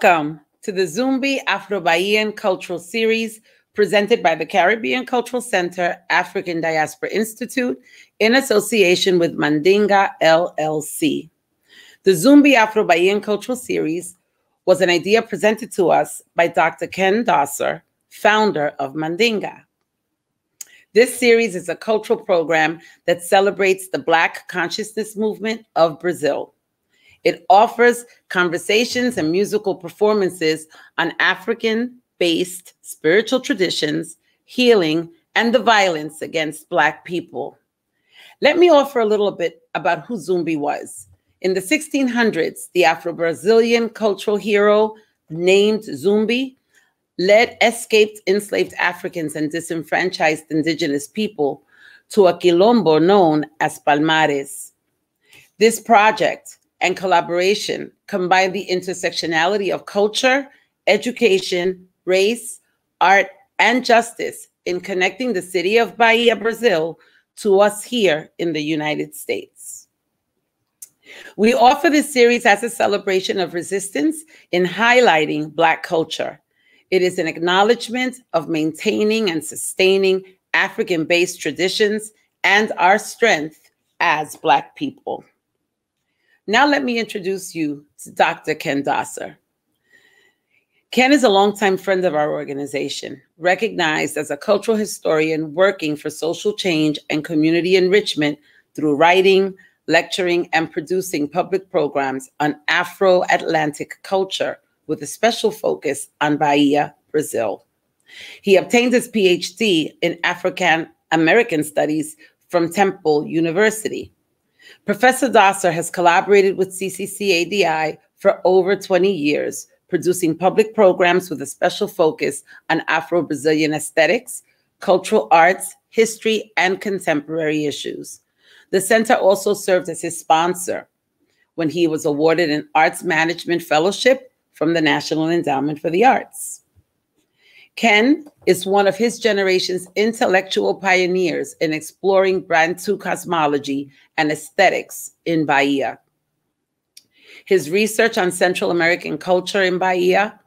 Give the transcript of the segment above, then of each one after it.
Welcome to the Zumbi Afro Bahian Cultural Series presented by the Caribbean Cultural Center African Diaspora Institute in association with Mandinga LLC. The Zumbi Afro Bahian Cultural Series was an idea presented to us by Dr. Ken Dosser, founder of Mandinga. This series is a cultural program that celebrates the Black consciousness movement of Brazil. It offers conversations and musical performances on African based spiritual traditions, healing, and the violence against Black people. Let me offer a little bit about who Zumbi was. In the 1600s, the Afro Brazilian cultural hero named Zumbi led escaped enslaved Africans and disenfranchised indigenous people to a quilombo known as Palmares. This project and collaboration combine the intersectionality of culture, education, race, art, and justice in connecting the city of Bahia, Brazil, to us here in the United States. We offer this series as a celebration of resistance in highlighting Black culture. It is an acknowledgement of maintaining and sustaining African based traditions and our strength as Black people. Now, let me introduce you to Dr. Ken Dosser. Ken is a longtime friend of our organization, recognized as a cultural historian working for social change and community enrichment through writing, lecturing, and producing public programs on Afro Atlantic culture with a special focus on Bahia, Brazil. He obtained his PhD in African American Studies from Temple University. Professor Dosser has collaborated with CCCADI for over 20 years, producing public programs with a special focus on Afro Brazilian aesthetics, cultural arts, history, and contemporary issues. The center also served as his sponsor when he was awarded an Arts Management Fellowship from the National Endowment for the Arts. Ken is one of his generation's intellectual pioneers in exploring Bantu cosmology and aesthetics in Bahia. His research on Central American culture in Bahia,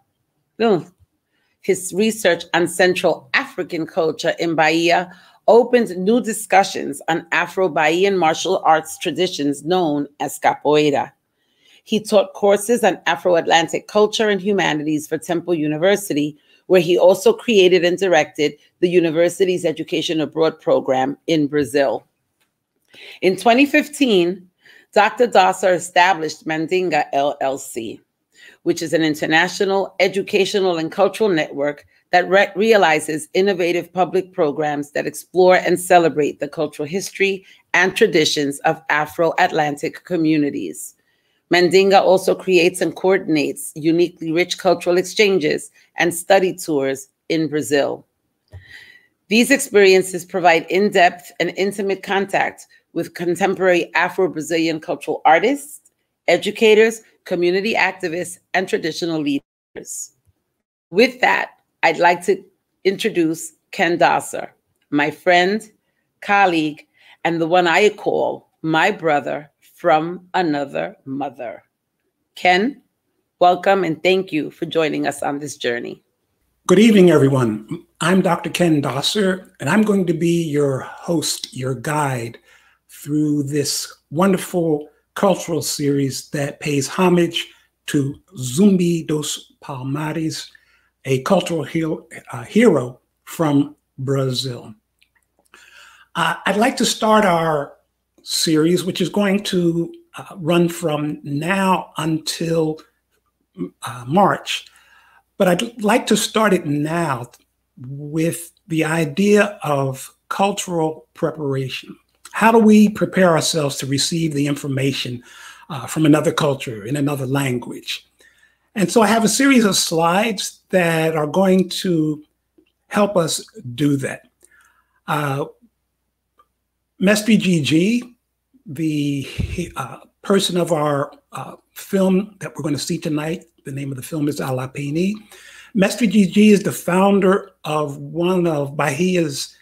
his research on Central African culture in Bahia opened new discussions on Afro-Bahian martial arts traditions known as capoeira. He taught courses on Afro-Atlantic culture and humanities for Temple University, where he also created and directed the university's education abroad program in Brazil. In 2015, Dr. Dosser established Mandinga LLC, which is an international educational and cultural network that re realizes innovative public programs that explore and celebrate the cultural history and traditions of Afro Atlantic communities. Mandinga also creates and coordinates uniquely rich cultural exchanges and study tours in Brazil. These experiences provide in depth and intimate contact with contemporary Afro Brazilian cultural artists, educators, community activists, and traditional leaders. With that, I'd like to introduce Ken Dosser, my friend, colleague, and the one I call my brother from another mother. Ken, welcome and thank you for joining us on this journey. Good evening, everyone. I'm Dr. Ken Dosser, and I'm going to be your host, your guide through this wonderful cultural series that pays homage to Zumbi dos Palmares, a cultural hero, uh, hero from Brazil. Uh, I'd like to start our series, which is going to uh, run from now until uh, March. But I'd like to start it now with the idea of cultural preparation. How do we prepare ourselves to receive the information uh, from another culture in another language? And so I have a series of slides that are going to help us do that. Gigi, the uh, person of our uh, film that we're going to see tonight, the name of the film is Alapini. Gigi is the founder of one of Bahia's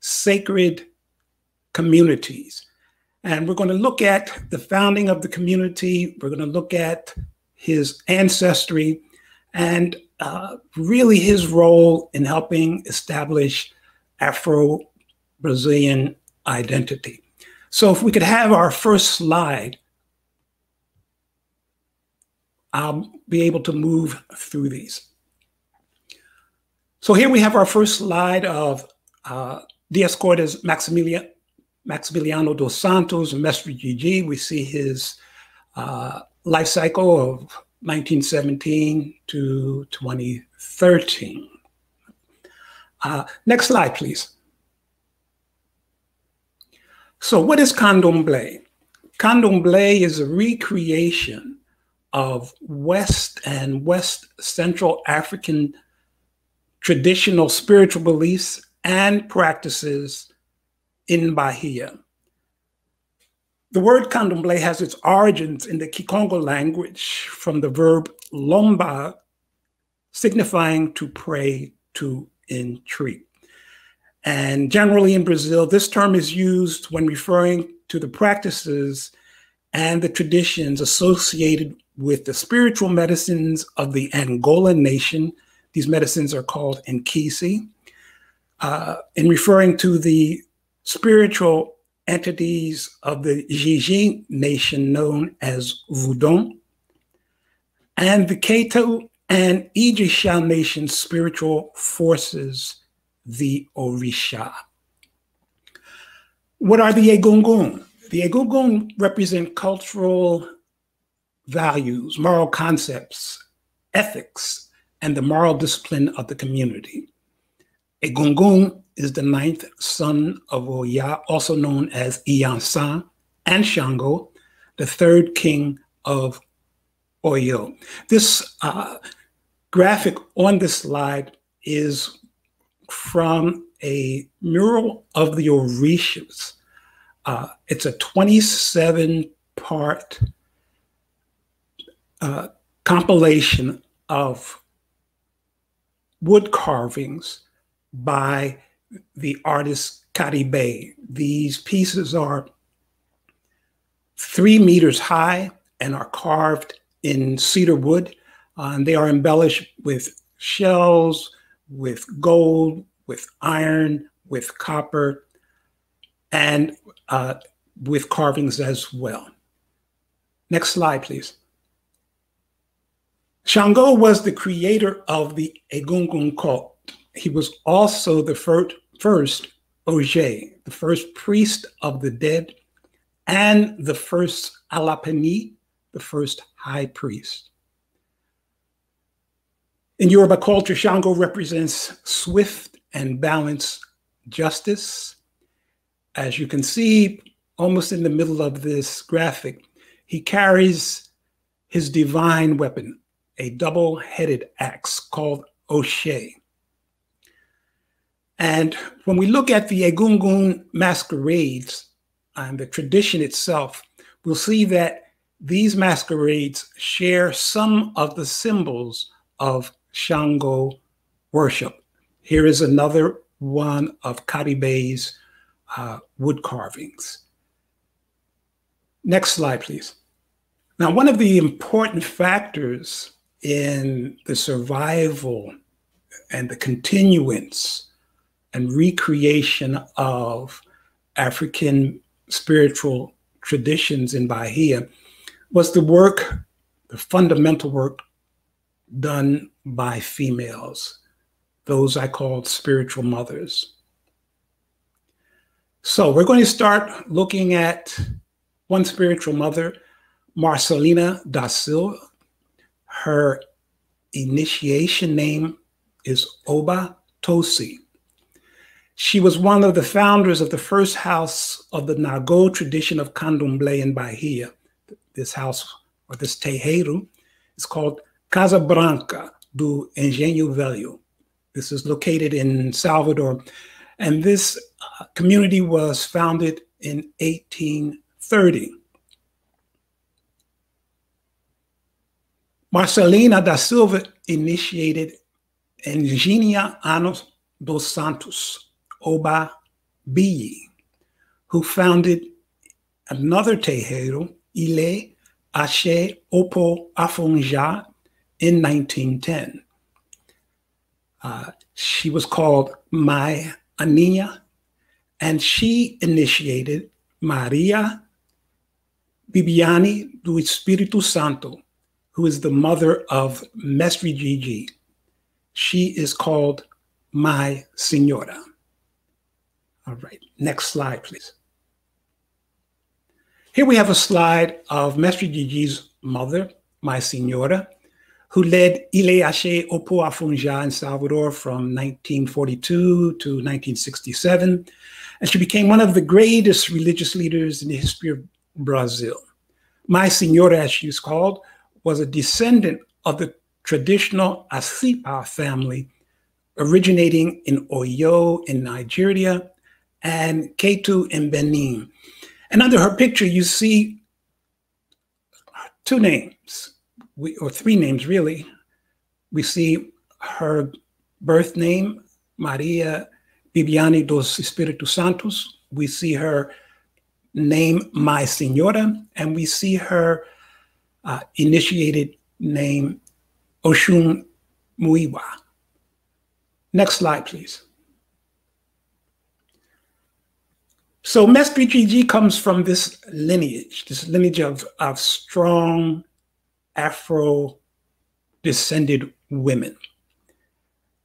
sacred communities. And we're going to look at the founding of the community. We're going to look at his ancestry, and uh, really his role in helping establish Afro Brazilian identity. So, if we could have our first slide, I'll be able to move through these. So, here we have our first slide of uh, Diaz Maximilian, Maximiliano dos Santos, Mestre Gigi. We see his uh, life cycle of 1917 to 2013. Uh, next slide, please. So, what is candomblé? Candomblé is a recreation of West and West Central African traditional spiritual beliefs and practices in Bahia. The word candomblé has its origins in the Kikongo language from the verb lomba, signifying to pray, to entreat. And generally in Brazil, this term is used when referring to the practices and the traditions associated with the spiritual medicines of the Angola nation. These medicines are called Nkisi. Uh, in referring to the spiritual entities of the Gigi nation known as Vudon, and the Keto and Ijisha nation spiritual forces, the Orisha. What are the Egungun? The Egungun represent cultural values, moral concepts, ethics, and the moral discipline of the community. Egungun is the ninth son of Oya, also known as Iyansan, and Shango, the third king of Oyo. This uh, graphic on this slide is from a mural of the Orishas. Uh, it's a 27 part uh, compilation of wood carvings by the artist Caribe. These pieces are three meters high and are carved in cedar wood. Uh, and they are embellished with shells, with gold, with iron, with copper, and uh, with carvings as well. Next slide, please. Shango was the creator of the Egungun cult. He was also the first, first Oje, the first priest of the dead, and the first Alapani, the first high priest. In Yoruba culture, Shango represents swift and balanced justice. As you can see, almost in the middle of this graphic, he carries his divine weapon, a double headed axe called Oshe. And when we look at the Egungun masquerades and the tradition itself, we'll see that these masquerades share some of the symbols of Shango worship. Here is another one of Caribe's uh, wood carvings. Next slide, please. Now, one of the important factors in the survival and the continuance and recreation of African spiritual traditions in Bahia was the work, the fundamental work done by females, those I called spiritual mothers. So we're going to start looking at one spiritual mother, Marcelina da Silva. Her initiation name is Oba Tosi. She was one of the founders of the first house of the Nago tradition of Candomblé in Bahia. This house, or this terreiro, is called Casa Branca do Engenho Velho. This is located in Salvador. And this uh, community was founded in 1830. Marcelina da Silva initiated Engenia Anos dos Santos, Oba Biyi, who founded another terreiro, Ile Ashe Opo Afonja in 1910. Uh, she was called Mai Anina, and she initiated Maria Bibiani do Espírito Santo, who is the mother of Mestre Gigi. She is called My Senora. All right, next slide, please. Here we have a slide of Mestre Gigi's mother, My Senora, who led Ileache Opo Afunja in Salvador from 1942 to 1967. And she became one of the greatest religious leaders in the history of Brazil. My Senora, as she's called, was a descendant of the traditional Asipa family originating in Oyo in Nigeria and Ketu in Benin. And under her picture, you see two names, we, or three names really. We see her birth name, Maria Bibiani dos Espíritus Santos. We see her name, My Senora, and we see her uh, initiated name, Oshun Muiwa. Next slide, please. So Gigi comes from this lineage, this lineage of, of strong Afro descended women.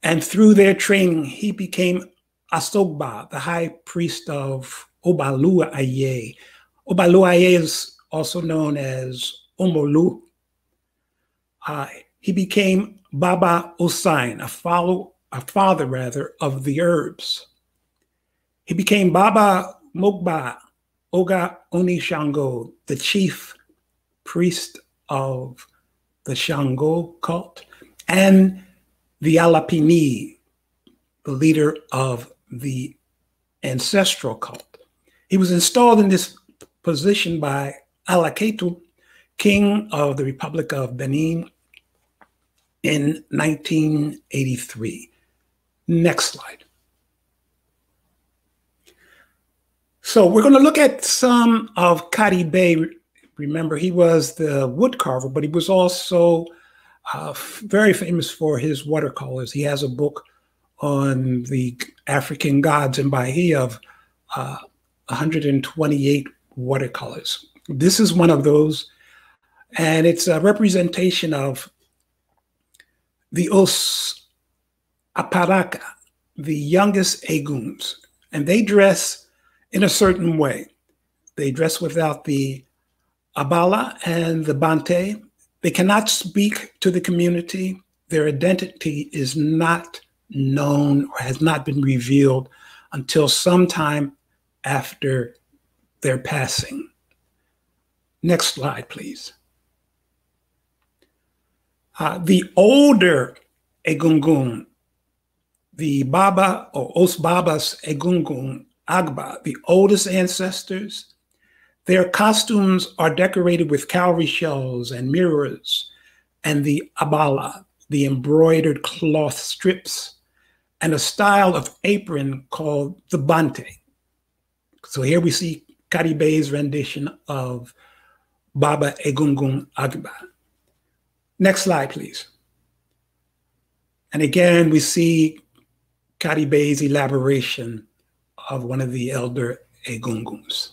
And through their training, he became Asogba, the high priest of Obalua Aye. Obalua Aye is also known as Omolu. Uh, he became Baba Osain, a, follow, a father rather of the herbs. He became Baba Mogba Oga Onishango, the chief priest of the Shango cult, and the Alapini, the leader of the ancestral cult. He was installed in this position by Alaketu, king of the Republic of Benin, in 1983. Next slide. So we're going to look at some of Caribe. Remember, he was the wood carver, but he was also uh, very famous for his watercolors. He has a book on the African gods in Bahia of uh, 128 watercolors. This is one of those, and it's a representation of the Os Aparaka, the youngest Aguns, and they dress in a certain way. They dress without the abala and the bante. They cannot speak to the community. Their identity is not known or has not been revealed until sometime after their passing. Next slide, please. Uh, the older Egungun, the Baba or Os Babas Egungun, Agba, the oldest ancestors. Their costumes are decorated with cowrie shells and mirrors, and the abala, the embroidered cloth strips, and a style of apron called the bante. So here we see Karibe's rendition of Baba Egungun Agba. Next slide, please. And again, we see Karibe's elaboration of one of the elder Egunguns.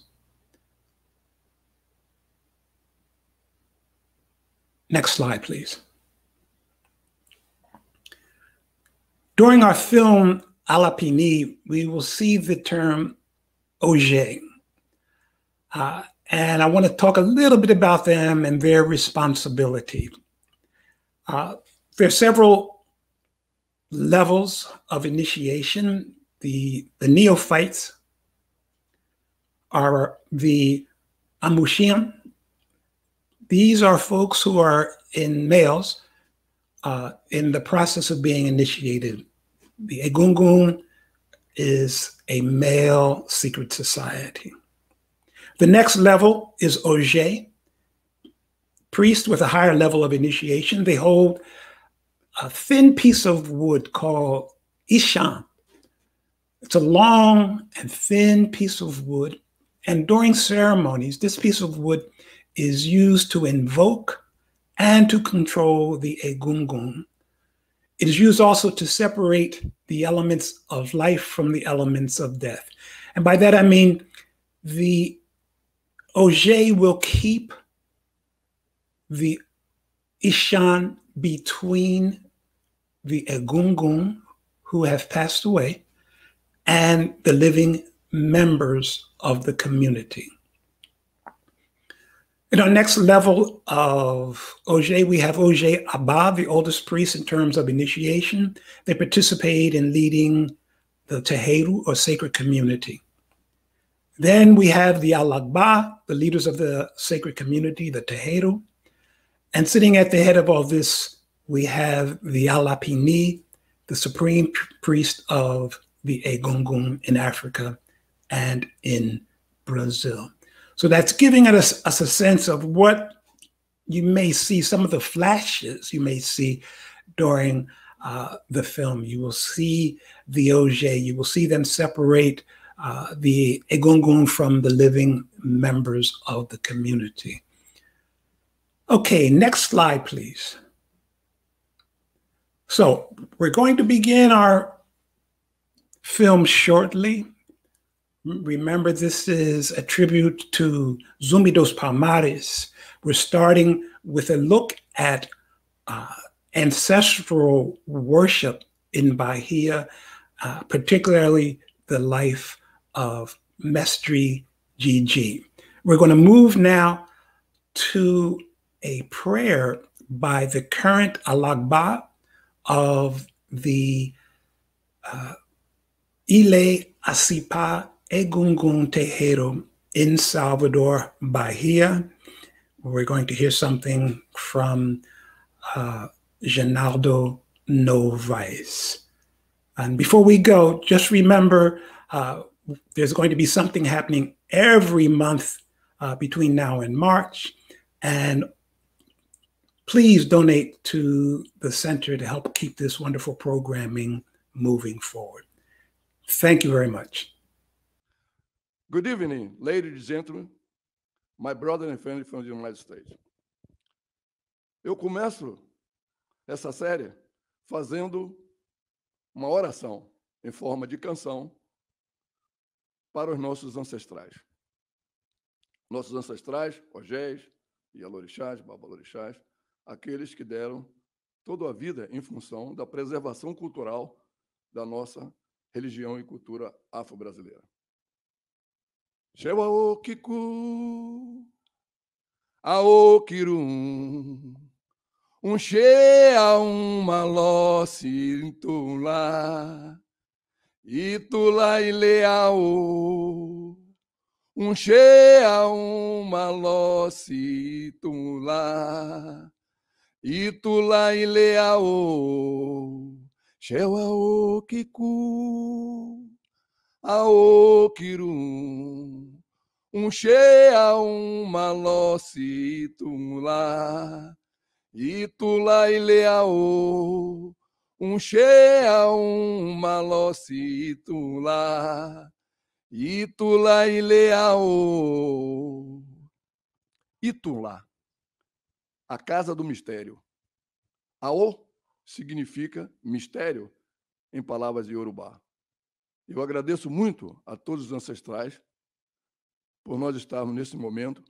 Next slide, please. During our film Alapini, we will see the term Oje. Uh, and I want to talk a little bit about them and their responsibility. Uh, there are several levels of initiation the, the neophytes are the Amushian. These are folks who are in males uh, in the process of being initiated. The Egungun is a male secret society. The next level is Oje, priest with a higher level of initiation. They hold a thin piece of wood called Ishan, it's a long and thin piece of wood. And during ceremonies, this piece of wood is used to invoke and to control the egungun. It is used also to separate the elements of life from the elements of death. And by that I mean the Oje will keep the Ishan between the Egungun who have passed away and the living members of the community. In our next level of Oje, we have Oje Abba, the oldest priest in terms of initiation. They participate in leading the Teheru or sacred community. Then we have the Alagba, the leaders of the sacred community, the Teheru. And sitting at the head of all this, we have the Alapini, the supreme priest of the Egungun in Africa and in Brazil. So that's giving us, us a sense of what you may see, some of the flashes you may see during uh, the film. You will see the Oje, you will see them separate uh, the Egungun from the living members of the community. Okay, next slide, please. So we're going to begin our film shortly. Remember, this is a tribute to Zumbi dos Palmares. We're starting with a look at uh, ancestral worship in Bahia, uh, particularly the life of Mestri Gigi. We're going to move now to a prayer by the current Alagba of the uh, Ile Asipa Egungun Tejero in Salvador, Bahia. We're going to hear something from uh, Genaldo. And before we go, just remember uh, there's going to be something happening every month uh, between now and March. And please donate to the center to help keep this wonderful programming moving forward. Thank you very much. Good evening, ladies and gentlemen, my brother and family from the United States. Eu começo essa série fazendo uma oração em forma de canção para os nossos ancestrais. Nossos ancestrais, Ogés, Ialorixás, Babalorixás, aqueles que deram toda a vida em função da preservação cultural da nossa religião e cultura afro-brasileira. Shewa okiku, aokirum, um shea um malossi intula, itula ileao, um shea um malossi itula, itula ileao, shewa okiku, aokirum, um cheia um malossi tumula, itula ileao, um cheia um malossi tula, itula ileao, itula, a casa do mistério. Aô significa mistério em palavras de Yorubá. Eu agradeço muito a todos os ancestrais por nós estarmos nesse momento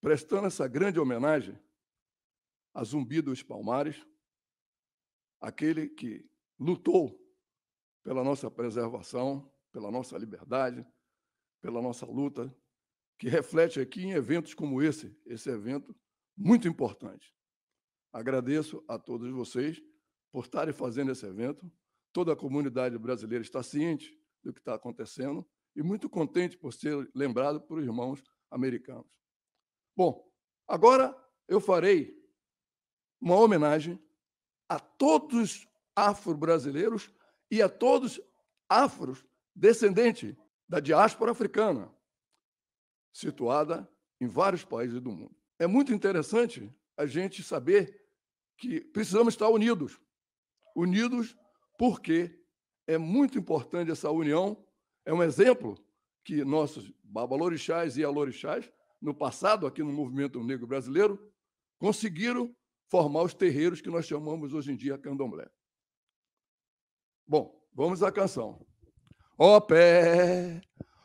prestando essa grande homenagem a Zumbi dos Palmares, aquele que lutou pela nossa preservação, pela nossa liberdade, pela nossa luta, que reflete aqui em eventos como esse, esse evento muito importante. Agradeço a todos vocês por estarem fazendo esse evento, Toda a comunidade brasileira está ciente do que está acontecendo e muito contente por ser lembrado por irmãos americanos. Bom, agora eu farei uma homenagem a todos afro-brasileiros e a todos afros descendentes da diáspora africana, situada em vários países do mundo. É muito interessante a gente saber que precisamos estar unidos, unidos porque é muito importante essa união. É um exemplo que nossos babalorixás e alorixás no passado, aqui no movimento negro brasileiro, conseguiram formar os terreiros que nós chamamos hoje em dia candomblé. Bom, vamos à canção. Ó pé,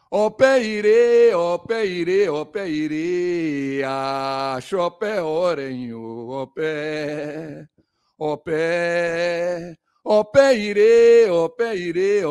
ó pé irê, ó pé irê, ó pé irê, acho ó pé orenho, ó pé, ó pé, ó pé irê, ó pé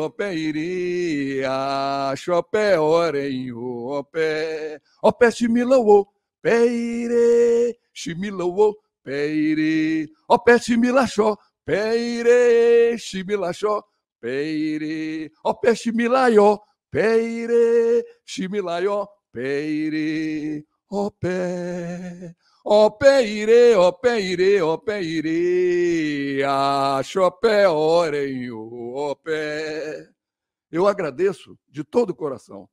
pé irê, acho pé orenho, ó pé, ó pé chimilaô, pé irê, chimilaô, pé irê, ó pé chimilachó, Peire, chimilachó, peire, pé chimilaió, peire, chimilaió, peire, ó pé, ó peire, ó peire, ó peire, acho pé orenho, ó pé. Eu agradeço de todo o coração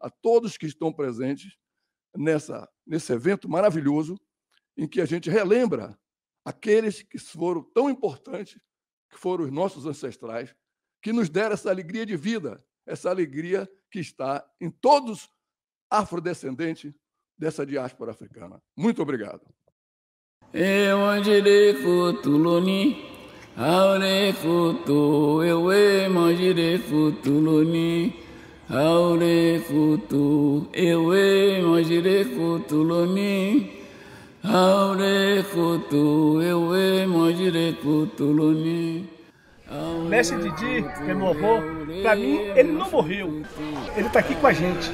a todos que estão presentes nessa, nesse evento maravilhoso em que a gente relembra aqueles que foram tão importantes, que foram os nossos ancestrais, que nos deram essa alegria de vida, essa alegria que está em todos afrodescendentes dessa diáspora africana. Muito obrigado. Mestre Didi, é meu avô, pra mim, ele não morreu. Ele tá aqui com a gente.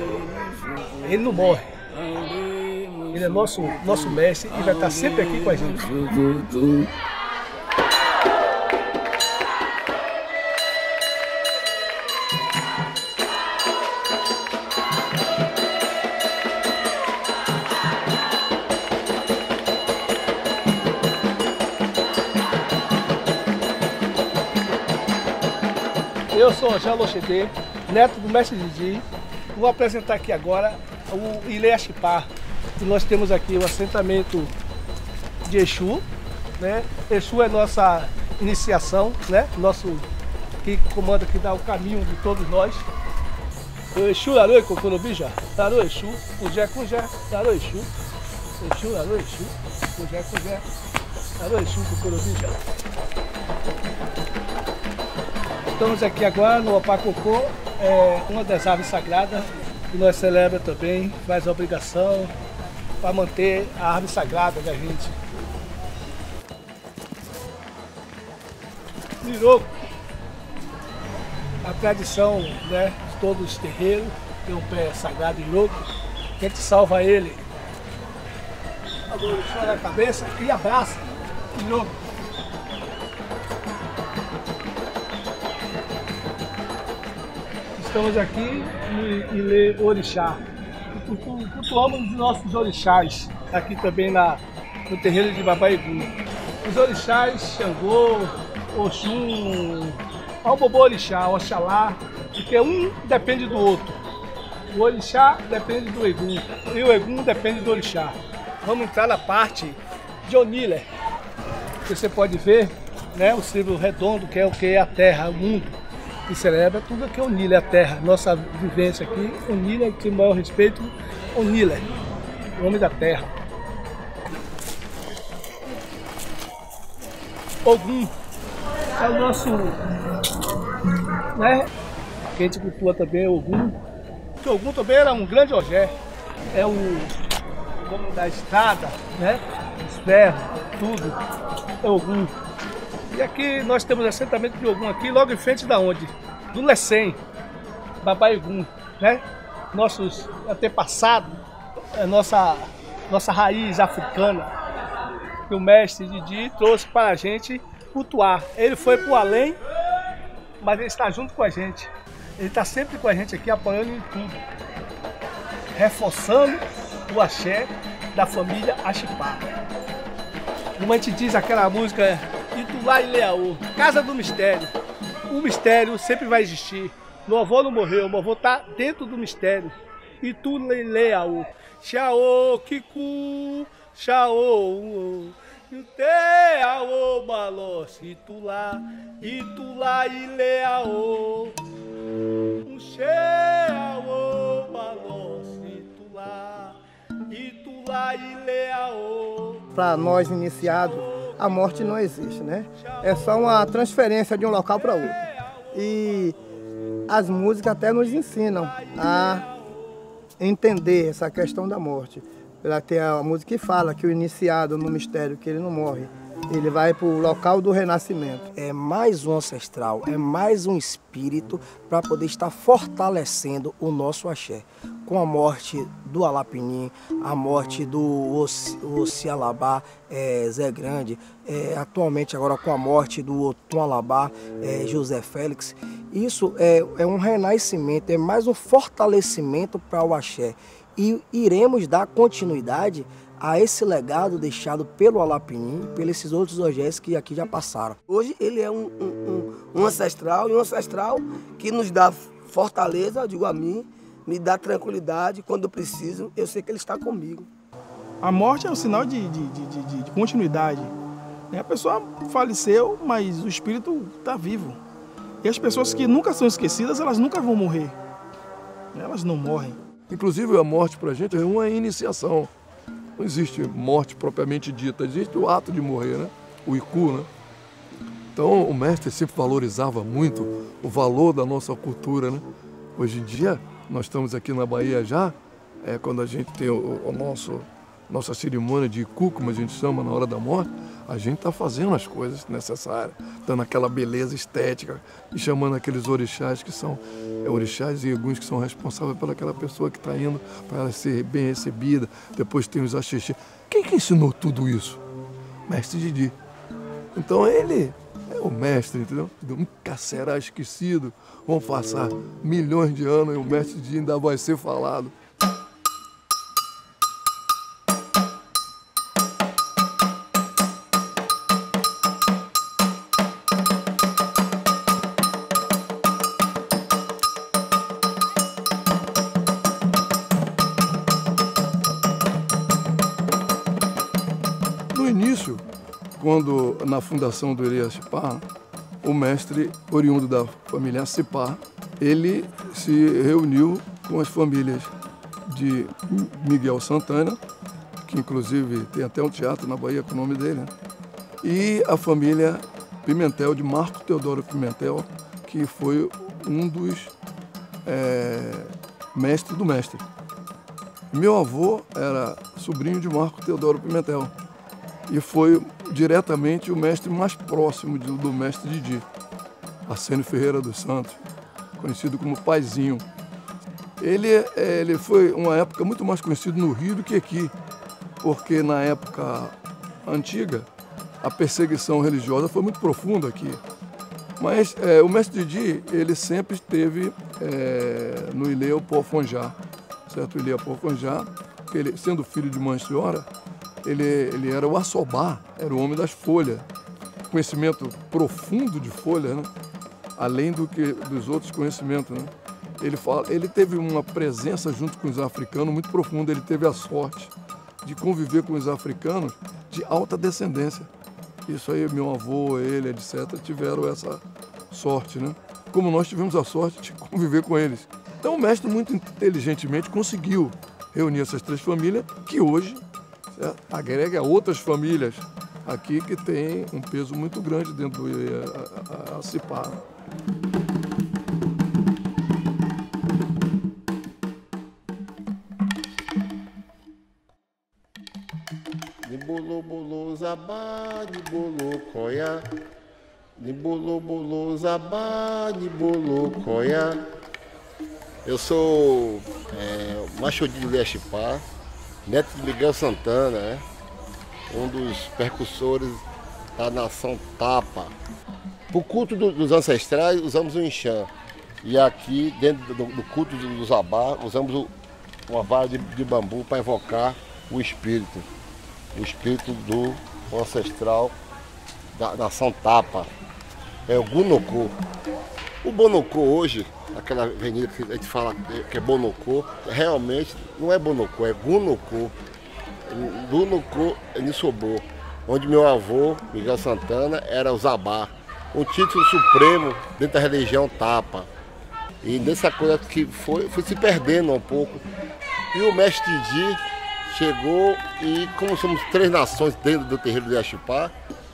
Ele não morre. Ele é nosso, nosso mestre e vai estar sempre aqui com a gente. Eu sou Jean Lochedê, neto do mestre Didi. Vou apresentar aqui agora o Ilê Achipá. E nós temos aqui o assentamento de Exu. Né? Exu é nossa iniciação, né? Nosso que comanda, que dá o caminho de todos nós. Exu, Aroi, Cocorobija, Aroi, Exu, Cujé, Cujé, Aroi, Exu, Exu, Aroi, Exu, Cujé, Cujé, Aroi, Exu, Cocorobija. Estamos aqui agora no Opacocô, é uma das aves sagradas que nós celebramos também, faz obrigação para manter a árvore sagrada da gente. Liroco, a tradição né, de todos os terreiros, tem um pé sagrado de louco, a gente salva ele, agora na cabeça e abraça, louco. Estamos aqui no Ilê Orixá. Cultuamos os nossos orixás, aqui também na, no terreiro de Babaigu. Os orixás, Xangô, Oxum, Albobô Orixá, Oxalá, porque um depende do outro. O orixá depende do Egum e o Egum depende do orixá. Vamos entrar na parte de Oníler. Você pode ver né, o círculo redondo, que é o que é a terra, o mundo que celebra tudo que é o Nila, é a terra. Nossa vivência aqui, o Nila, que maior respeito, o Nila, o homem da terra. Ogum é o nosso, né? Que a gente cultua também, Ogum. Que Ogum também era um grande ogé. É o, o dono da estrada, né? Os ferros, tudo. É Ogum. E aqui nós temos assentamento de Ogum aqui, logo em frente da onde? Do Lecem, Babaigun, né? Nossos antepassados, é nossa, nossa raiz africana, que o mestre Didi trouxe para a gente cultuar. Ele foi para o além, mas ele está junto com a gente. Ele está sempre com a gente aqui, apoiando em tudo. Reforçando o axé da família Achipá. Como a gente diz aquela música E Leaú, Casa do Mistério. O mistério sempre vai existir. Meu avô não morreu, meu avô está dentro do mistério. E Leaú. Xaô, Kiku, Xaô, Teaô, Malos, Itulá, Itulá e Leaô. Xeaô, Malos, Itulá, Itulá. Para nós iniciados, a morte não existe, né? É só uma transferência de um local para outro. E as músicas até nos ensinam a entender essa questão da morte. Ela tem a música que fala que o iniciado no mistério, que ele não morre, ele vai para o local do renascimento. É mais um ancestral, é mais um espírito para poder estar fortalecendo o nosso axé. Com a morte do Alapinim, a morte do Ocialabá é, Zé Grande, é, atualmente agora com a morte do Otum Alabá é, José Félix, isso é, é um renascimento, é mais um fortalecimento para o axé. E iremos dar continuidade a esse legado deixado pelo Alapinim e pelos esses outros OGS que aqui já passaram. Hoje ele é um, um, um, ancestral e um ancestral que nos dá fortaleza, digo a mim, me dá tranquilidade quando eu preciso, eu sei que ele está comigo. A morte é um sinal de, de, de, de continuidade. A pessoa faleceu, mas o espírito está vivo. E as pessoas que nunca são esquecidas, elas nunca vão morrer. Elas não morrem. Inclusive a morte para a gente é uma iniciação. Não existe morte propriamente dita, existe o ato de morrer, né? O Iku, né? Então o mestre sempre valorizava muito o valor da nossa cultura, né? Hoje em dia, nós estamos aqui na Bahia já, é, quando a gente tem o, o nosso nossa cerimônia de como a gente chama na hora da morte, a gente está fazendo as coisas necessárias, dando aquela beleza estética e chamando aqueles orixás que são é, orixás e eguns que são responsáveis pelaquela pessoa que está indo para ela ser bem recebida. Depois tem os axixi. Quem que ensinou tudo isso? Mestre Didi. Então ele é o mestre, entendeu? Nunca será esquecido. Vão passar milhões de anos e o mestre Didi ainda vai ser falado. Na fundação do Elias Cipá, o mestre oriundo da família Cipá, ele se reuniu com as famílias de Miguel Santana, que inclusive tem até um teatro na Bahia com o nome dele, né? e a família Pimentel, de Marco Teodoro Pimentel, que foi um dos é, mestres do mestre. Meu avô era sobrinho de Marco Teodoro Pimentel e foi diretamente o mestre mais próximo do mestre Didi, Arsênio Ferreira dos Santos, conhecido como Paizinho. Ele, é, ele foi uma época muito mais conhecido no Rio do que aqui, porque na época antiga a perseguição religiosa foi muito profunda aqui. Mas é, o mestre Didi, ele sempre esteve é, no Ileu Pofonjá, certo? Ileu Pofonjá, ele, sendo filho de mãe senhora, ele, ele era o assobá, era o homem das folhas. Conhecimento profundo de folha, né? além do que dos outros conhecimentos. Né? Ele, fala, ele teve uma presença junto com os africanos muito profunda. Ele teve a sorte de conviver com os africanos de alta descendência. Isso aí, meu avô, ele, etc., tiveram essa sorte, né? Como nós tivemos a sorte de conviver com eles. Então, o mestre, muito inteligentemente, conseguiu reunir essas três famílias que hoje agrega outras famílias aqui que tem um peso muito grande dentro do a, a, a Cipá. Nibolo bolo zabá, nibolo coia. Nibolo bolo zabá, nibolo coia. Eu sou é, macho de Lechipá, neto de Miguel Santana, né? um dos percussores da nação Tapa. Para o culto do, dos ancestrais, usamos o enxã. E aqui, dentro do, do culto dos abá, usamos o, uma vara de, de bambu para invocar o espírito. O espírito do ancestral da nação Tapa. É o Gunocô. O Bonocô hoje, aquela avenida que a gente fala que é Bonocô, realmente não é Bonocô, é Gunocô. Gunocô Nissobô, onde meu avô, Miguel Santana, era o Zabá, um título supremo dentro da religião Tapa. E nessa coisa que foi, foi se perdendo um pouco. E o mestre Didi chegou e como somos três nações dentro do terreiro de Axupá,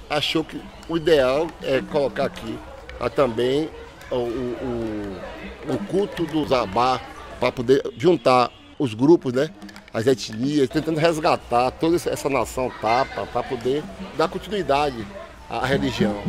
achou que o ideal é colocar aqui ah, também o, o, o, culto do Zabá para poder juntar os grupos, né? As etnias, tentando resgatar toda essa nação tapa para poder dar continuidade à religião.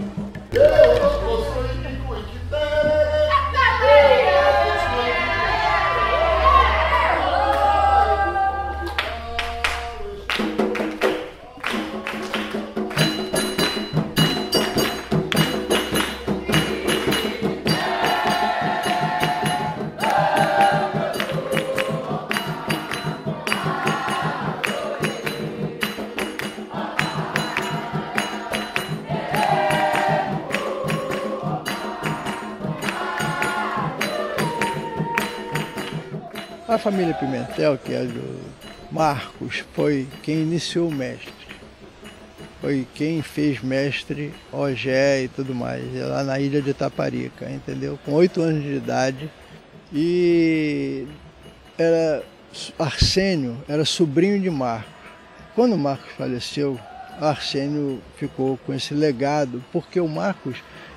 A família Pimentel, que é do Marcos, foi quem iniciou o mestre. Foi quem fez mestre, Ogé e tudo mais, lá na ilha de Taparica, entendeu? Com oito anos de idade. E era Arsênio era sobrinho de Marcos. Quando Marcos faleceu, Arsênio ficou com esse legado, porque o Marcos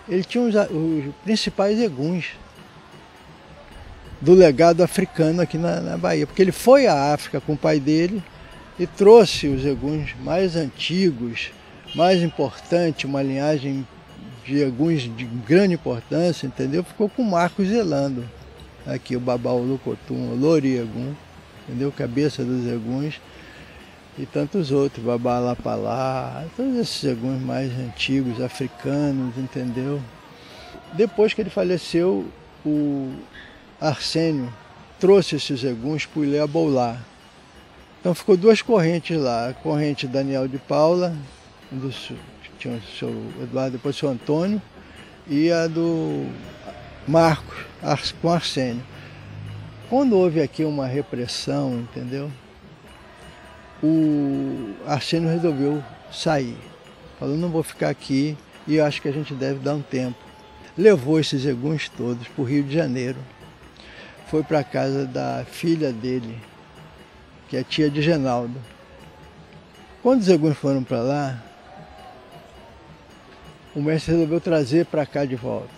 ele tinha os, os principais eguns do legado africano aqui na, na, Bahia, porque ele foi à África com o pai dele e trouxe os eguns mais antigos, mais importantes, uma linhagem de eguns de grande importância, entendeu? Ficou com Marcos zelando. Aqui o Babau Lucotum, o Lori Egum, entendeu? Cabeça dos eguns e tantos outros, Babá Lapalá, todos esses eguns mais antigos, africanos, entendeu? Depois que ele faleceu, o Arsênio trouxe esses eguns para o Ilha Boulá. Então ficou duas correntes lá, a corrente Daniel de Paula, do, tinha o seu Eduardo, depois o seu Antônio, e a do Marcos, com Arsênio. Quando houve aqui uma repressão, entendeu? O Arsênio resolveu sair. Falou, não vou ficar aqui e acho que a gente deve dar um tempo. Levou esses eguns todos para o Rio de Janeiro foi para casa da filha dele, que é tia de Genaldo. Quando os eguns foram para lá, o mestre resolveu trazer para cá de volta.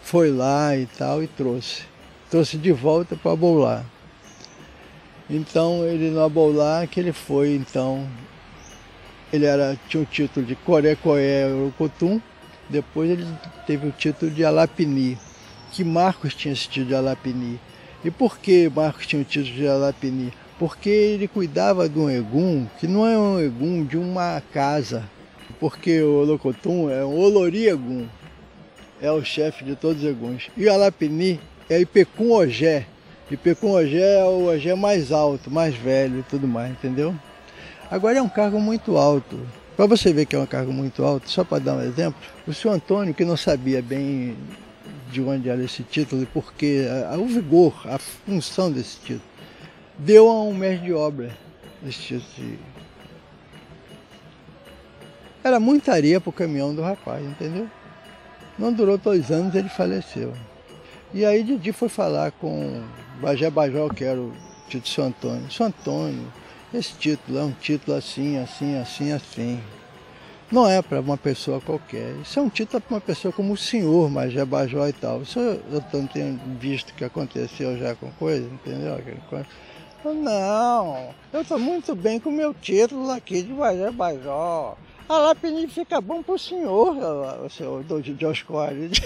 Foi lá e tal e trouxe. Trouxe de volta para Abolá. Então ele no Abolá que ele foi então ele era, tinha o título de Coré Coé Urucutum, depois ele teve o título de Alapini que Marcos tinha esse título de Alapini. E por que Marcos tinha o título de Alapini? Porque ele cuidava de um egum, que não é um egum de uma casa, porque o Locotum é um Oloriegum, é o chefe de todos os eguns. E o Alapini é Ipecum Ogé. Ipecum Ogé é o Ogé mais alto, mais velho e tudo mais, entendeu? Agora é um cargo muito alto. Para você ver que é um cargo muito alto, só para dar um exemplo, o senhor Antônio, que não sabia bem de onde era esse título e porque o vigor, a função desse título, deu a um mestre de obra esse título de... Era muita areia para o caminhão do rapaz, entendeu? Não durou dois anos, ele faleceu. E aí Didi foi falar com Bajé Bajó, que era o título de São Antônio. São Antônio, esse título é um título assim, assim, assim, assim não é para uma pessoa qualquer. Isso é um título para uma pessoa como o senhor, mas já bajó e tal. Isso eu, eu não tenho visto que aconteceu já com coisa, entendeu? Não, eu estou muito bem com o meu título aqui de Bajé Bajó. A Lapini fica bom para o senhor, o senhor Dioscório.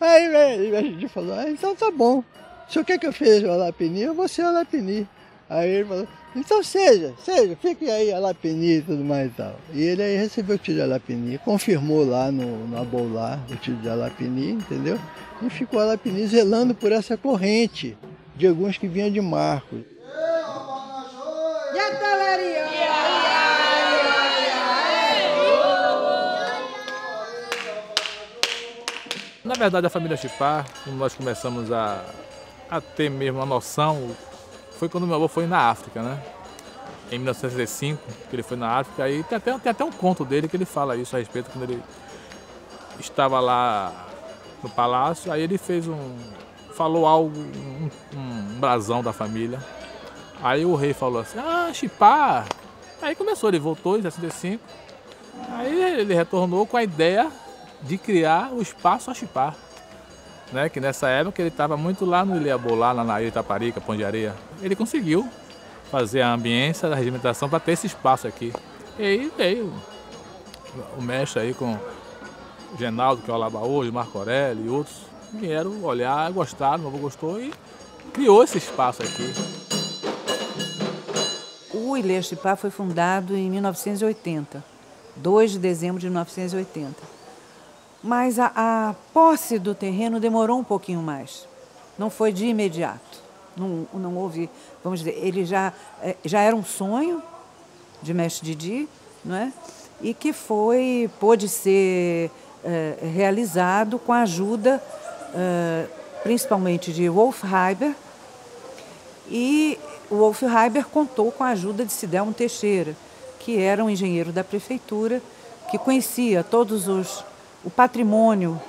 Aí a gente falou, ah, então tá bom. O senhor quer que eu seja o Lapini, eu vou ser o Lapini. Aí ele falou, então seja, seja, fique aí a Lapini e tudo mais e tal. E ele aí recebeu o título de Alapini, confirmou lá no, no Abolá o título de Alapini, entendeu? E ficou Alapini zelando por essa corrente de alguns que vinham de Marcos. Na verdade, a família Chipar, quando nós começamos a, a ter mesmo a noção foi quando meu avô foi na África, né? Em 1965, que ele foi na África, aí tem até, tem até um conto dele que ele fala isso a respeito quando ele estava lá no palácio, aí ele fez um. falou algo, um, um brasão da família. Aí o rei falou assim, ah, chipar. Aí começou, ele voltou em 65. Aí ele retornou com a ideia de criar o espaço a chipar. Né? Que nessa época ele estava muito lá no Ilha-Bolá, lá na Ilha Itaparica, Pão de Areia. Ele conseguiu fazer a ambiência da regimentação para ter esse espaço aqui. E aí veio o mestre aí com o Genaldo, que é o Alabaú, o Marco Aurélio e outros, vieram olhar, gostaram, o novo gostou e criou esse espaço aqui. O Ilê Chipá foi fundado em 1980, 2 de dezembro de 1980. Mas a, a posse do terreno demorou um pouquinho mais. Não foi de imediato. Não, não houve, vamos dizer, ele já, é, já era um sonho de mestre Didi, não é? e que foi pôde ser é, realizado com a ajuda é, principalmente de Wolf Heiber e o Wolf Heiber contou com a ajuda de Sidelmo Teixeira, que era um engenheiro da prefeitura que conhecia todos os o patrimônio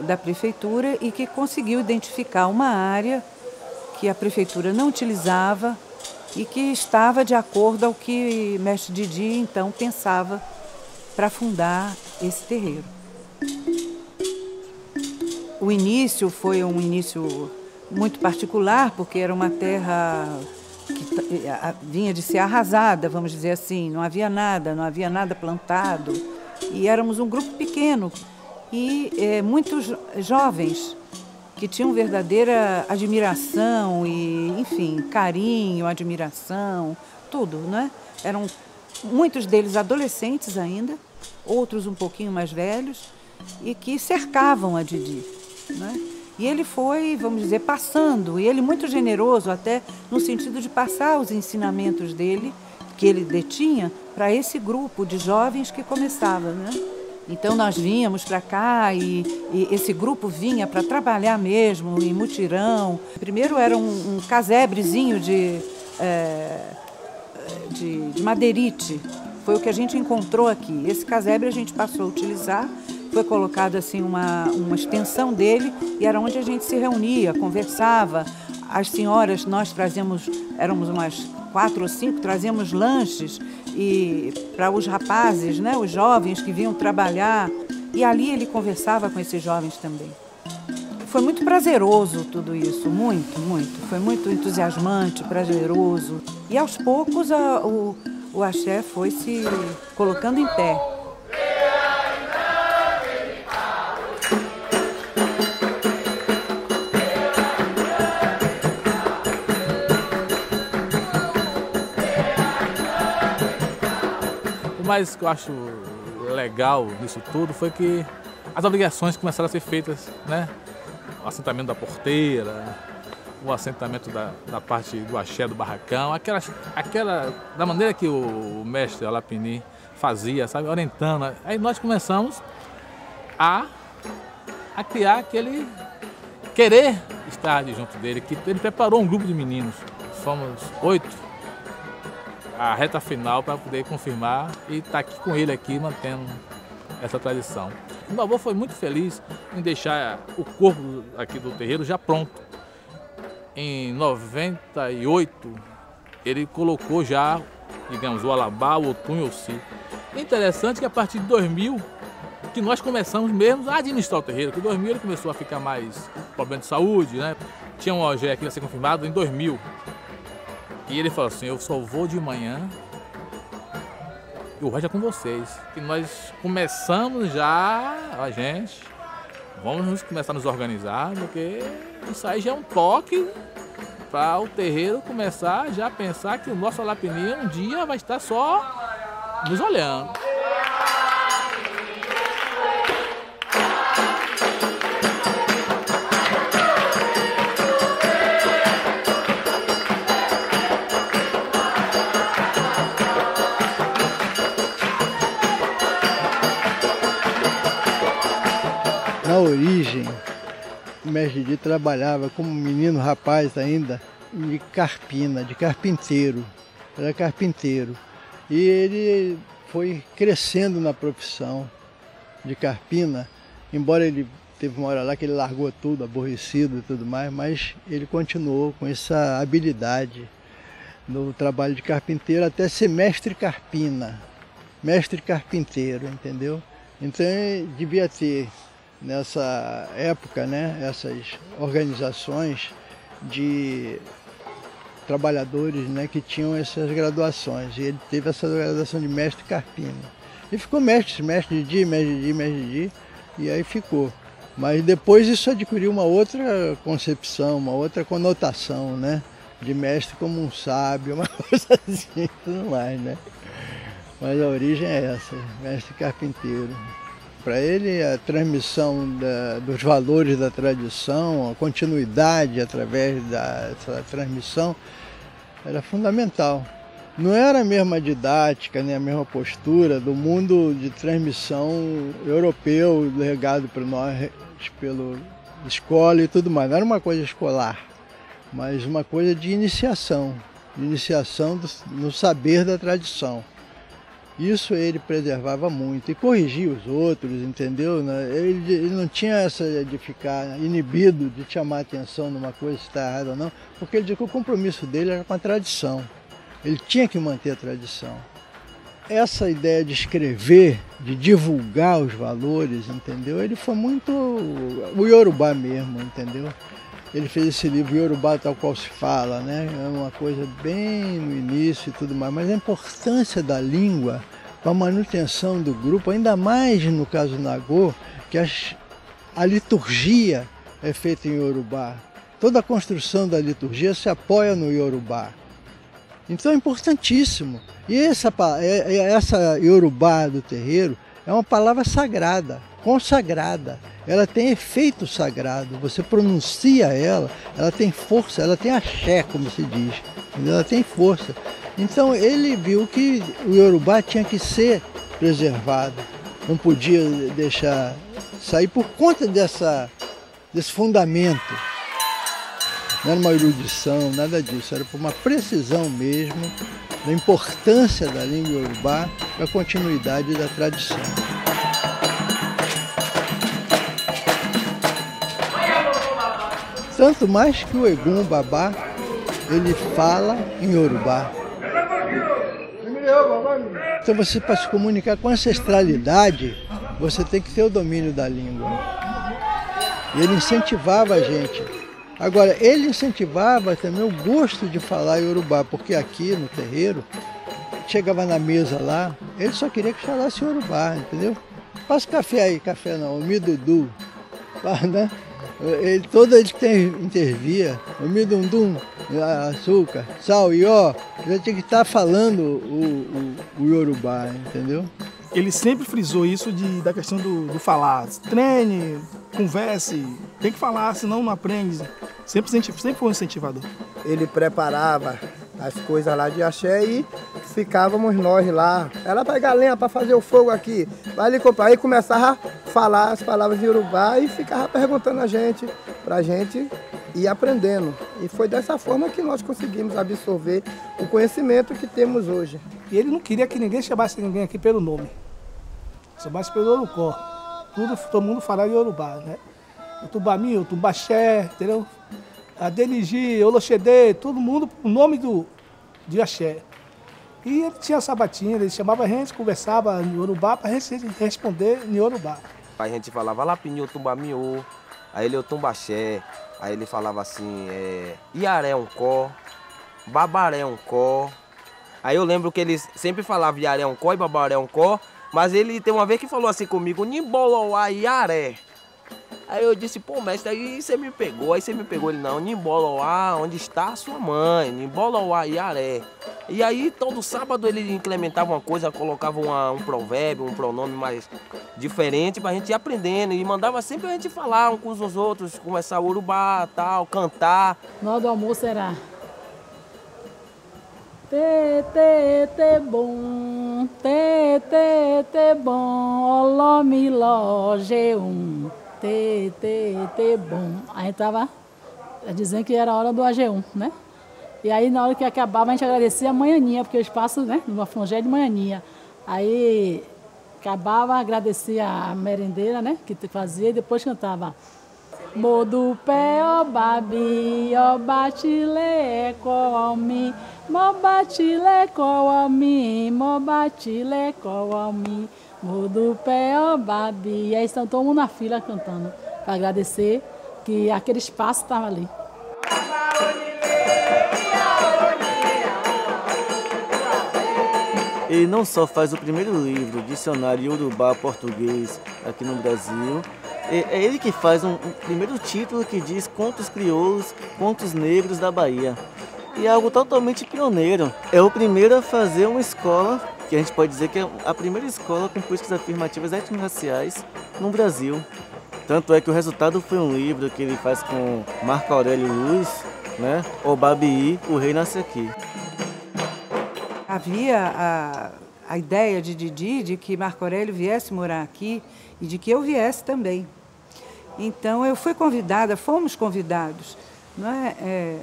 da prefeitura e que conseguiu identificar uma área que a prefeitura não utilizava e que estava de acordo ao que mestre Didi então pensava para fundar esse terreiro. O início foi um início muito particular, porque era uma terra que eh, vinha de ser arrasada, vamos dizer assim, não havia nada, não havia nada plantado. E éramos um grupo pequeno e é, muitos jovens que tinham verdadeira admiração e, enfim, carinho, admiração, tudo, né? Eram muitos deles adolescentes ainda, outros um pouquinho mais velhos, e que cercavam a Didi, né? E ele foi, vamos dizer, passando, e ele muito generoso até no sentido de passar os ensinamentos dele, que ele detinha, para esse grupo de jovens que começava, né? Então nós vínhamos para cá e, e, esse grupo vinha para trabalhar mesmo em mutirão. Primeiro era um, um casebrezinho de, é, de, de madeirite, foi o que a gente encontrou aqui. Esse casebre a gente passou a utilizar, foi colocado assim uma, uma extensão dele e era onde a gente se reunia, conversava. As senhoras, nós trazíamos, éramos umas quatro ou cinco, trazíamos lanches e para os rapazes, né, os jovens que vinham trabalhar. E ali ele conversava com esses jovens também. Foi muito prazeroso tudo isso, muito, muito. Foi muito entusiasmante, prazeroso. E aos poucos a, o, o axé foi se colocando em pé. O mais que eu acho legal nisso tudo foi que as obrigações começaram a ser feitas, né? O assentamento da porteira, o assentamento da, da parte do axé do barracão, aquela, aquela da maneira que o, o mestre Alapini fazia, sabe, orientando. Aí nós começamos a, a criar aquele querer estar junto dele, que ele preparou um grupo de meninos. Fomos oito a reta final para poder confirmar e estar tá aqui com ele aqui mantendo essa tradição. O meu avô foi muito feliz em deixar o corpo aqui do terreiro já pronto. Em 98 ele colocou já, digamos, o alabá, o otum e o si. Interessante que a partir de 2000 que nós começamos mesmo a administrar o terreiro, que em 2000 ele começou a ficar mais problema de saúde, né? Tinha um OGE aqui a ser confirmado em 2000. E ele falou assim: Eu só vou de manhã e o resto é com vocês. E nós começamos já, a gente, vamos começar a nos organizar, porque isso aí já é um toque para o terreiro começar já a pensar que o nosso Alapininha um dia vai estar só nos olhando. Na origem, o mestre Didi trabalhava como menino rapaz ainda de carpina, de carpinteiro. Era carpinteiro. E ele foi crescendo na profissão de carpina, embora ele teve uma hora lá que ele largou tudo, aborrecido e tudo mais, mas ele continuou com essa habilidade no trabalho de carpinteiro até ser mestre carpina, mestre carpinteiro, entendeu? Então devia ter nessa época, né, essas organizações de trabalhadores né, que tinham essas graduações. E ele teve essa graduação de mestre carpina. E ficou mestre, mestre de dia, mestre de dia, mestre de dia, e aí ficou. Mas depois isso adquiriu uma outra concepção, uma outra conotação, né? De mestre como um sábio, uma coisa assim, tudo mais, né? Mas a origem é essa, mestre carpinteiro. Para ele, a transmissão da, dos valores da tradição, a continuidade através dessa transmissão, era fundamental. Não era a mesma didática, nem a mesma postura do mundo de transmissão europeu legado para nós pela escola e tudo mais. Não era uma coisa escolar, mas uma coisa de iniciação, de iniciação do, no saber da tradição. Isso ele preservava muito e corrigia os outros, entendeu? Né? Ele, ele, não tinha essa de ficar inibido de chamar atenção numa coisa se está errada ou não, porque ele dizia que o compromisso dele era com a tradição. Ele tinha que manter a tradição. Essa ideia de escrever, de divulgar os valores, entendeu? Ele foi muito o Yorubá mesmo, entendeu? Ele fez esse livro Yorubá tal qual se fala, né? É uma coisa bem no início e tudo mais, mas a importância da língua para a manutenção do grupo, ainda mais no caso Nagô, que as, a liturgia é feita em Yorubá. Toda a construção da liturgia se apoia no Yorubá. Então é importantíssimo. E essa, é, é, essa Yorubá do terreiro é uma palavra sagrada, consagrada ela tem efeito sagrado. Você pronuncia ela, ela tem força, ela tem axé, como se diz. Ela tem força. Então ele viu que o Yorubá tinha que ser preservado. Não podia deixar sair por conta dessa, desse fundamento. Não era uma erudição, nada disso. Era por uma precisão mesmo da importância da língua Yorubá para a continuidade da tradição. Tanto mais que o Egum Babá, ele fala em Yorubá. Então você para se comunicar com ancestralidade, você tem que ter o domínio da língua. E ele incentivava a gente. Agora, ele incentivava também o gosto de falar Yorubá, porque aqui no terreiro, chegava na mesa lá, ele só queria que falasse Yorubá, entendeu? Passa café aí, café não, o midudu, né? Ele, todo ele que intervia, o midundum, açúcar, sal e ó, já tinha que estar tá falando o, o, o Yorubá, entendeu? Ele sempre frisou isso de, da questão do, do falar. Treine, converse, tem que falar, senão não aprende. Sempre, sempre foi um incentivador. Ele preparava as coisas lá de axé e ficávamos nós lá. Ela pega a lenha para fazer o fogo aqui, vai ali comprar. Aí começava a falar as palavras de Urubá e ficava perguntando a gente, para a gente ir aprendendo. E foi dessa forma que nós conseguimos absorver o conhecimento que temos hoje. E ele não queria que ninguém chamasse ninguém aqui pelo nome. Chamasse pelo Orucó. Tudo, todo mundo falava de Urubá, né? O Tubami, o Tubaxé, entendeu? A Deligi, Oloxedê, todo mundo, o nome do, de axé. E ele tinha sabatina, ele chamava a gente, conversava em Urubá para a gente responder em Urubá. A gente falava lá pinho tumbamiô, aí ele o tumbaxé, aí ele falava assim, é, iaré um có, babaré um có. Aí eu lembro que ele sempre falava iaré um có e babaré um có, mas ele tem uma vez que falou assim comigo, nimboloá iaré. Aí eu disse, pô, mestre, aí você me pegou, aí você me pegou. Ele, não, Nimboloá, onde está a sua mãe? Nimboloá, Iaré. E aí todo sábado ele incrementava uma coisa, colocava uma, um provérbio, um pronome mais diferente pra gente ir aprendendo. E mandava sempre a gente falar uns com os outros, começar urubá, tal, cantar. Na hora do almoço era... Tê, tê, bom, tê, tê, tê, bom, olomiló, G1 te te te bom. Aí tava dizendo que era a hora do AG1, né? E aí na hora que acabava a gente agradecia a manhaninha, porque o espaço, né, no Fongé de manhaninha. Aí acabava, agradecia a merendeira, né, que fazia e depois cantava. Modo pé, ó babi, ó batile, comi, mo batile, comi, mo batile, comi babi. E aí estão todo mundo na fila cantando para agradecer que aquele espaço estava ali. Ele não só faz o primeiro livro, Dicionário Urubá Português, aqui no Brasil, é ele que faz um, um, primeiro título que diz Contos Crioulos, Contos Negros da Bahia. E é algo totalmente pioneiro. É o primeiro a fazer uma escola, que a gente pode dizer que é a primeira escola com políticas afirmativas étnico-raciais no Brasil. Tanto é que o resultado foi um livro que ele faz com Marco Aurélio Luz, né? O Babi, o rei nasce aqui. Havia a, a ideia de Didi de que Marco Aurélio viesse morar aqui e de que eu viesse também. Então eu fui convidada, fomos convidados, não é, é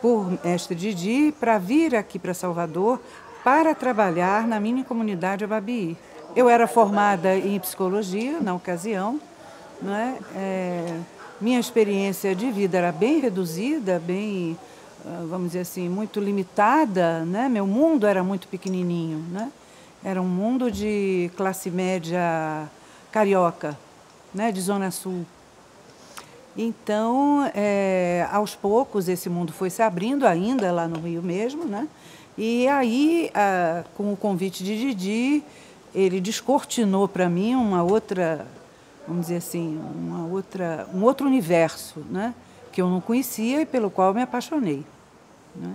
por mestre Didi para vir aqui para Salvador para trabalhar na mini comunidade Ababi. Eu era formada em psicologia na ocasião não é? é? minha experiência de vida era bem reduzida, bem, ah, vamos dizer assim, muito limitada, né? Meu mundo era muito pequenininho, né? Era um mundo de classe média carioca, né? De zona sul. Então, é, aos poucos, esse mundo foi se abrindo ainda lá no Rio mesmo, né? E aí, a, com o convite de Didi, ele descortinou para mim uma outra vamos dizer assim, uma outra, um outro universo, né? que eu não conhecia e pelo qual me apaixonei. Né?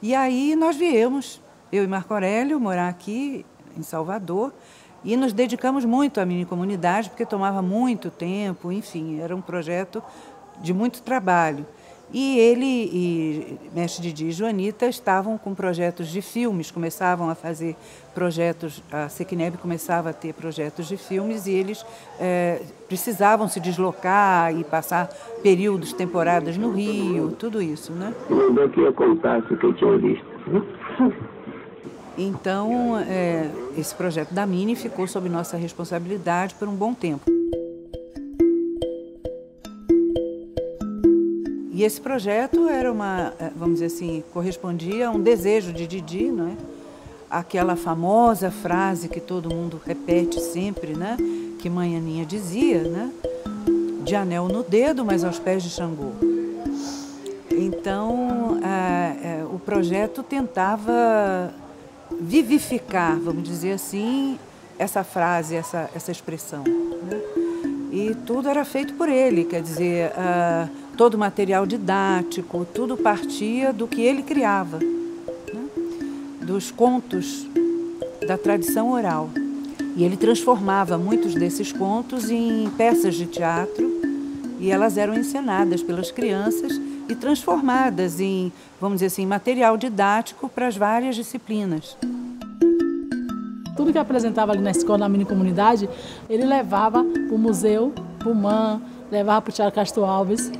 E aí nós viemos, eu e Marco Aurélio, morar aqui em Salvador e nos dedicamos muito à mini comunidade, porque tomava muito tempo, enfim, era um projeto de muito trabalho. E ele e Mestre Didi e Joanita estavam com projetos de filmes, começavam a fazer projetos, a Sequineb começava a ter projetos de filmes e eles é, precisavam se deslocar e passar períodos, temporadas no Rio, tudo isso, né? Mandou que eu contasse o que eu tinha visto. Então, é, esse projeto da Mini ficou sob nossa responsabilidade por um bom tempo. E esse projeto era uma, eh, vamos dizer assim, correspondia a um desejo de Didi, não é? Aquela famosa frase que todo mundo repete sempre, né? Que mãe Aninha dizia, né? De anel no dedo, mas aos pés de Xangô. Então, é, é, o projeto tentava vivificar, vamos dizer assim, essa frase, essa, essa expressão. Né? E tudo era feito por ele, quer dizer, uh, todo o material didático, tudo partia do que ele criava, né? dos contos da tradição oral. E ele transformava muitos desses contos em peças de teatro e elas eram encenadas pelas crianças e transformadas em, vamos dizer assim, material didático para as várias disciplinas. Tudo que apresentava ali na escola, na mini comunidade, ele levava para o museu, para o MAN, levava para o Teatro Castro Alves,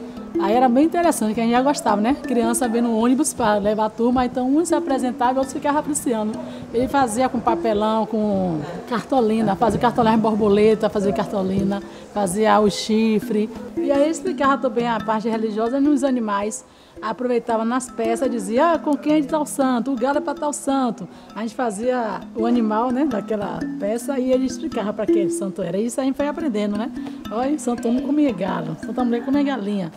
Aí era bem interessante, que a gente já gostava, né? Criança vendo um ônibus para levar a turma, então uns se apresentavam e outros ficavam apreciando. Ele fazia com papelão, com cartolina, fazia cartolina borboleta, fazia cartolina, fazia o chifre. E aí explicava também a parte religiosa nos animais. Aproveitava nas peças, dizia ah, com quem é de tal santo, o gado é para tal santo. A gente fazia o animal, né, daquela peça e ele explicava para que santo era. Isso a gente foi aprendendo, né? Olha, Santo Homem comia galo, Santa Mulher comia galinha.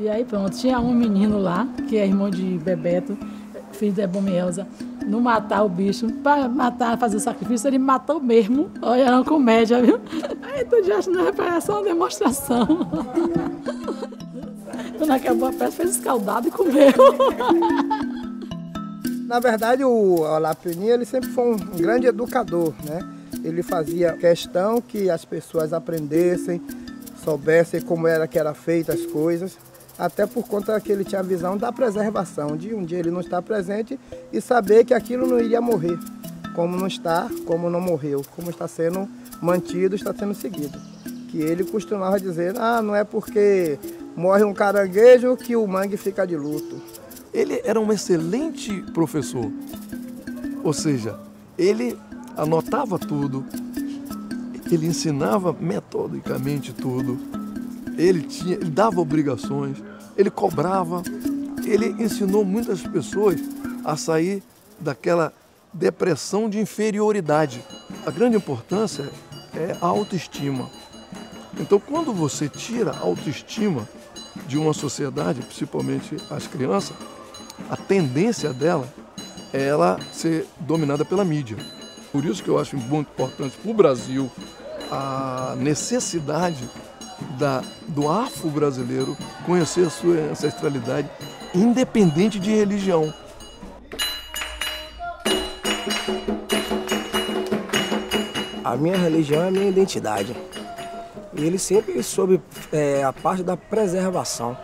E aí pronto, tinha um menino lá, que é irmão de Bebeto, filho de Ebomielza, não matar o bicho, para matar, fazer o sacrifício, ele matou mesmo. Olha, era uma comédia, viu? Aí tu já não é só uma demonstração. Quando acabou a peça, fez escaldado e comeu. Na verdade, o Lapini, ele sempre foi um grande educador, né? Ele fazia questão que as pessoas aprendessem, soubessem como era que era feita as coisas até por conta que ele tinha a visão da preservação, de um dia ele não estar presente e saber que aquilo não iria morrer, como não está, como não morreu, como está sendo mantido, está sendo seguido. Que ele costumava dizer, ah, não é porque morre um caranguejo que o mangue fica de luto. Ele era um excelente professor, ou seja, ele anotava tudo, ele ensinava metodicamente tudo, ele tinha, ele dava obrigações, ele cobrava, ele ensinou muitas pessoas a sair daquela depressão de inferioridade. A grande importância é a autoestima. Então, quando você tira a autoestima de uma sociedade, principalmente as crianças, a tendência dela é ela ser dominada pela mídia. Por isso que eu acho muito importante para o Brasil a necessidade da, do afro-brasileiro conhecer a sua ancestralidade, independente de religião. A minha religião é a minha identidade. E ele sempre soube é, a parte da preservação.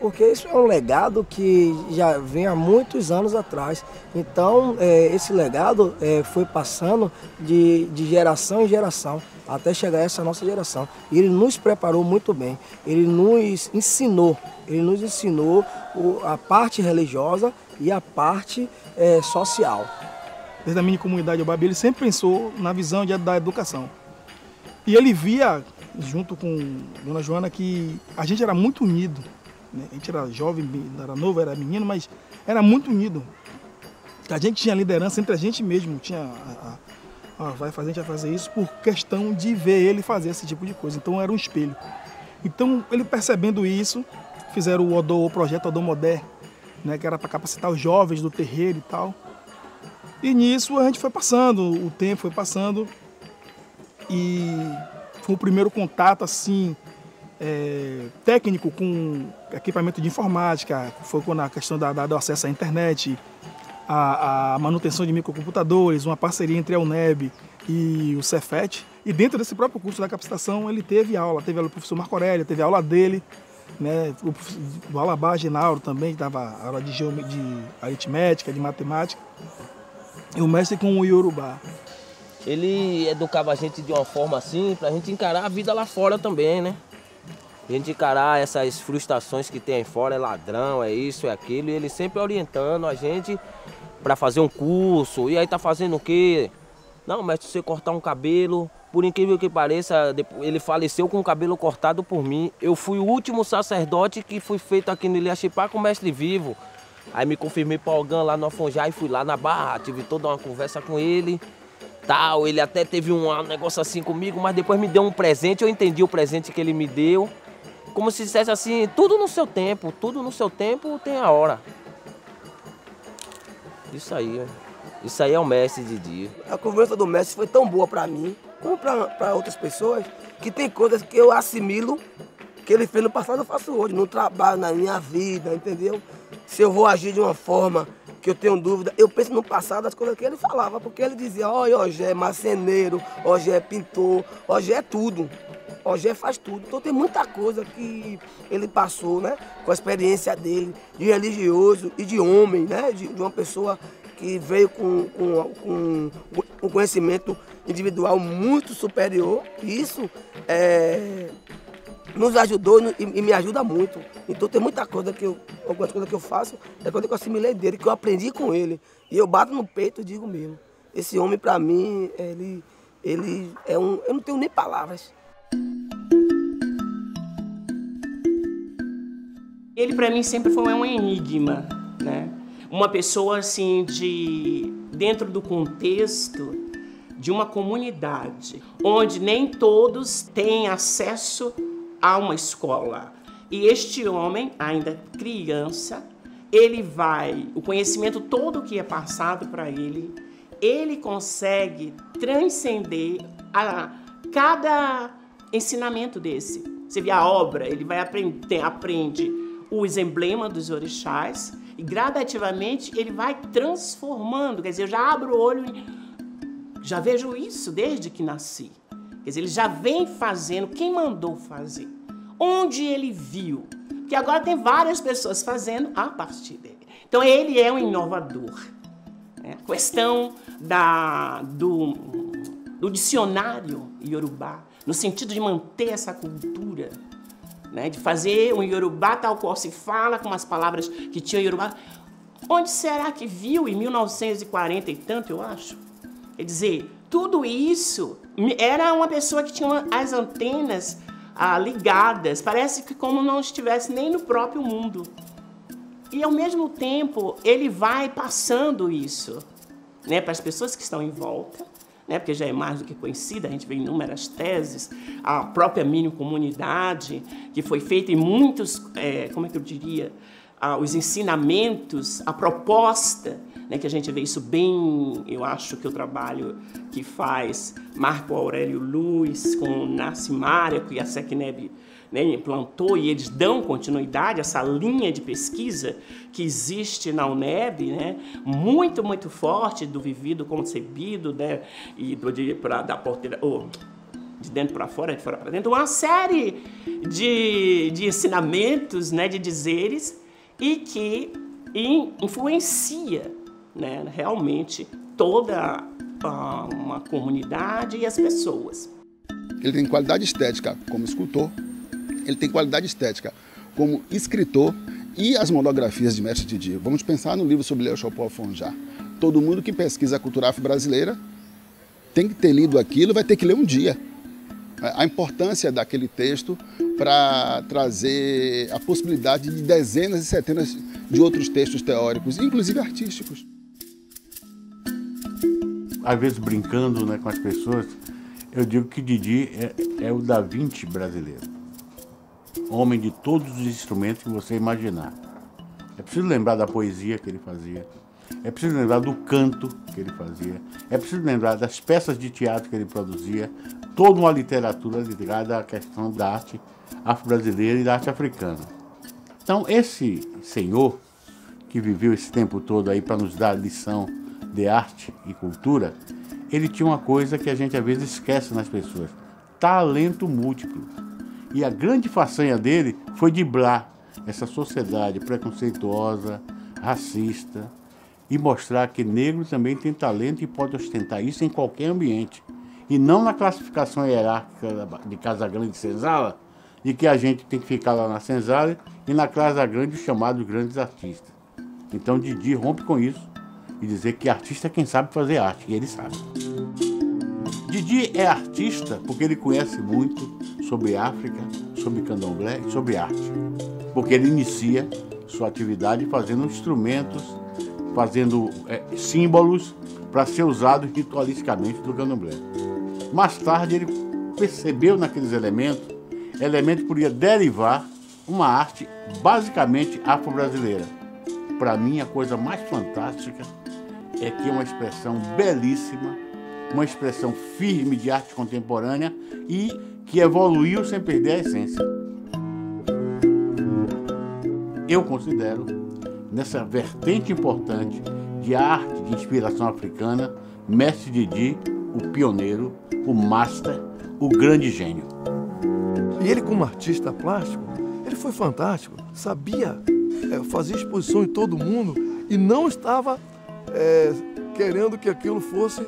Porque isso é um legado que já vem há muitos anos atrás. Então, é, esse legado é, foi passando de, de geração em geração até chegar a essa nossa geração. E ele nos preparou muito bem. Ele nos ensinou, ele nos ensinou a parte religiosa e a parte é, social. Desde a minha comunidade Obabi, ele sempre pensou na visão de, da educação. E ele via, junto com Dona Joana, que a gente era muito unido. Né? A gente era jovem, era novo, era menino, mas era muito unido. A gente tinha liderança entre a gente mesmo. Tinha a, a, a, vai fazer, a gente vai fazer isso por questão de ver ele fazer esse tipo de coisa. Então era um espelho. Então, ele percebendo isso, fizeram o, Odô, o projeto Odomodé, né, que era para capacitar os jovens do terreiro e tal. E nisso a gente foi passando, o tempo foi passando e foi o primeiro contato assim é, técnico com equipamento de informática, foi quando a questão da, da do acesso à internet, a, a, manutenção de microcomputadores, uma parceria entre a UNEB e o Cefet. E dentro desse próprio curso da capacitação ele teve aula, teve aula do professor Marco Aurélio, teve aula dele, né, o, o Alabá Genauro também, dava aula de, de aritmética, de matemática e o mestre com o Yorubá. Ele educava a gente de uma forma assim, pra gente encarar a vida lá fora também, né? A gente encarar essas frustrações que tem aí fora, é ladrão, é isso, é aquilo, e ele sempre orientando a gente para fazer um curso. E aí tá fazendo o quê? Não, mestre, você cortar um cabelo, por incrível que pareça, ele faleceu com o cabelo cortado por mim. Eu fui o último sacerdote que fui feito aqui no Ilhaxipá com o mestre vivo. Aí me confirmei para Algan lá no Afonjá e fui lá na Barra, tive toda uma conversa com ele. Tal, ele até teve um negócio assim comigo, mas depois me deu um presente, eu entendi o presente que ele me deu. Como se dissesse assim, tudo no seu tempo, tudo no seu tempo tem a hora. Isso aí, isso aí é o mestre de dia. A conversa do mestre foi tão boa para mim, como para outras pessoas, que tem coisas que eu assimilo que ele fez no passado eu faço hoje, no trabalho, na minha vida, entendeu? Se eu vou agir de uma forma que eu tenho dúvida, eu penso no passado as coisas que ele falava, porque ele dizia, olha, Ogé é marceneiro, Ogé é pintor, Ogé é tudo. Ogé faz tudo. Então tem muita coisa que ele passou, né? Com a experiência dele, de religioso e de homem, né? De, de uma pessoa que veio com, com, com um conhecimento individual muito superior. Isso é, nos ajudou e, e, me ajuda muito. Então tem muita coisa que eu, algumas coisas que eu faço, é coisa que eu assimilei dele, que eu aprendi com ele. E eu bato no peito e digo mesmo. Esse homem para mim, ele, ele é um. Eu não tenho nem palavras. Ele para mim sempre foi um enigma, né? Uma pessoa assim de dentro do contexto de uma comunidade onde nem todos têm acesso a uma escola. E este homem, ainda criança, ele vai, o conhecimento todo que é passado para ele, ele consegue transcender a cada ensinamento desse. Você vê a obra, ele vai aprender, aprende os emblemas dos orixás e gradativamente ele vai transformando. Quer dizer, eu já abro o olho e já vejo isso desde que nasci. Quer dizer, ele já vem fazendo, quem mandou fazer? Onde ele viu? Porque agora tem várias pessoas fazendo a partir dele. Então ele é um inovador. Né? A questão da, do, do dicionário Yorubá, no sentido de manter essa cultura, né? de fazer um Yorubá tal qual se fala, com as palavras que tinha Yorubá. Onde será que viu em 1940 e tanto, eu acho? Quer dizer, tudo isso era uma pessoa que tinha as antenas ah, ligadas, parece que como não estivesse nem no próprio mundo. E ao mesmo tempo, ele vai passando isso né, para as pessoas que estão em volta, né, porque já é mais do que conhecida, a gente vê inúmeras teses, a própria mini comunidade, que foi feita em muitos, é, como é que eu diria, ah, os ensinamentos, a proposta, né, que a gente vê isso bem, eu acho que o trabalho que faz Marco Aurélio Luz com Nassi Márico e a Secneb né, implantou e eles dão continuidade a essa linha de pesquisa que existe na UNEB, né, muito, muito forte do vivido concebido né, e do, de, pra, da porteira, oh, de dentro para fora, de fora para dentro, uma série de, de ensinamentos, né, de dizeres e que influencia né, realmente toda uma comunidade e as pessoas. Ele tem qualidade estética como escultor, ele tem qualidade estética como escritor e as monografias de Mestre Didi. Vamos pensar no livro sobre Leo Chopin Fonjá. Todo mundo que pesquisa a cultura afro-brasileira tem que ter lido aquilo, vai ter que ler um dia. A importância daquele texto para trazer a possibilidade de dezenas e centenas de outros textos teóricos, inclusive artísticos. Às vezes brincando né, com as pessoas, eu digo que Didi é, é o Da Vinci brasileiro homem de todos os instrumentos que você imaginar. É preciso lembrar da poesia que ele fazia. É preciso lembrar do canto que ele fazia. É preciso lembrar das peças de teatro que ele produzia. Toda uma literatura ligada à questão da arte afro-brasileira e da arte africana. Então, esse senhor que viveu esse tempo todo aí para nos dar lição de arte e cultura, ele tinha uma coisa que a gente às vezes esquece nas pessoas: talento múltiplo. E a grande façanha dele foi driblar essa sociedade preconceituosa, racista, e mostrar que negro também tem talento e pode ostentar isso em qualquer ambiente. E não na classificação hierárquica de Casa Grande e Senzala, de que a gente tem que ficar lá na Senzala e na Casa Grande os chamados grandes artistas. Então Didi rompe com isso e dizer que artista é quem sabe fazer arte, e ele sabe. Didi é artista porque ele conhece muito sobre África, sobre candomblé e sobre arte. Porque ele inicia sua atividade fazendo instrumentos, fazendo é, símbolos para ser usados ritualisticamente do candomblé. Mais tarde ele percebeu naqueles elementos, elementos que podia derivar uma arte basicamente afro-brasileira. Para mim, a coisa mais fantástica é que é uma expressão belíssima uma expressão firme de arte contemporânea e que evoluiu sem perder a essência. Eu considero, nessa vertente importante de arte de inspiração africana, Mestre Didi, o pioneiro, o master, o grande gênio. E ele, como artista plástico, ele foi fantástico, sabia é, fazer exposição em todo mundo e não estava é, querendo que aquilo fosse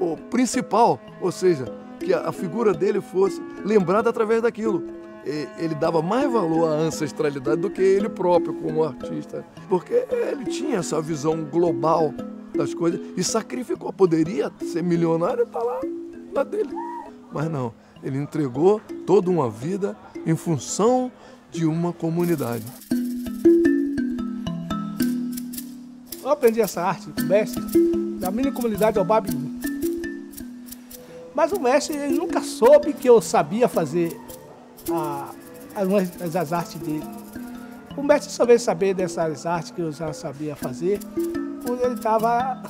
o principal, ou seja, que a figura dele fosse lembrada através daquilo. Ele dava mais valor à ancestralidade do que ele próprio como artista, porque ele tinha essa visão global das coisas e sacrificou. Poderia ser milionário e tá lá na dele, mas não. Ele entregou toda uma vida em função de uma comunidade. Eu aprendi essa arte mestre da minha comunidade ao Babilu. Mas o mestre ele nunca soube que eu sabia fazer a, as, as artes dele. O mestre só veio saber dessas artes que eu já sabia fazer quando ele estava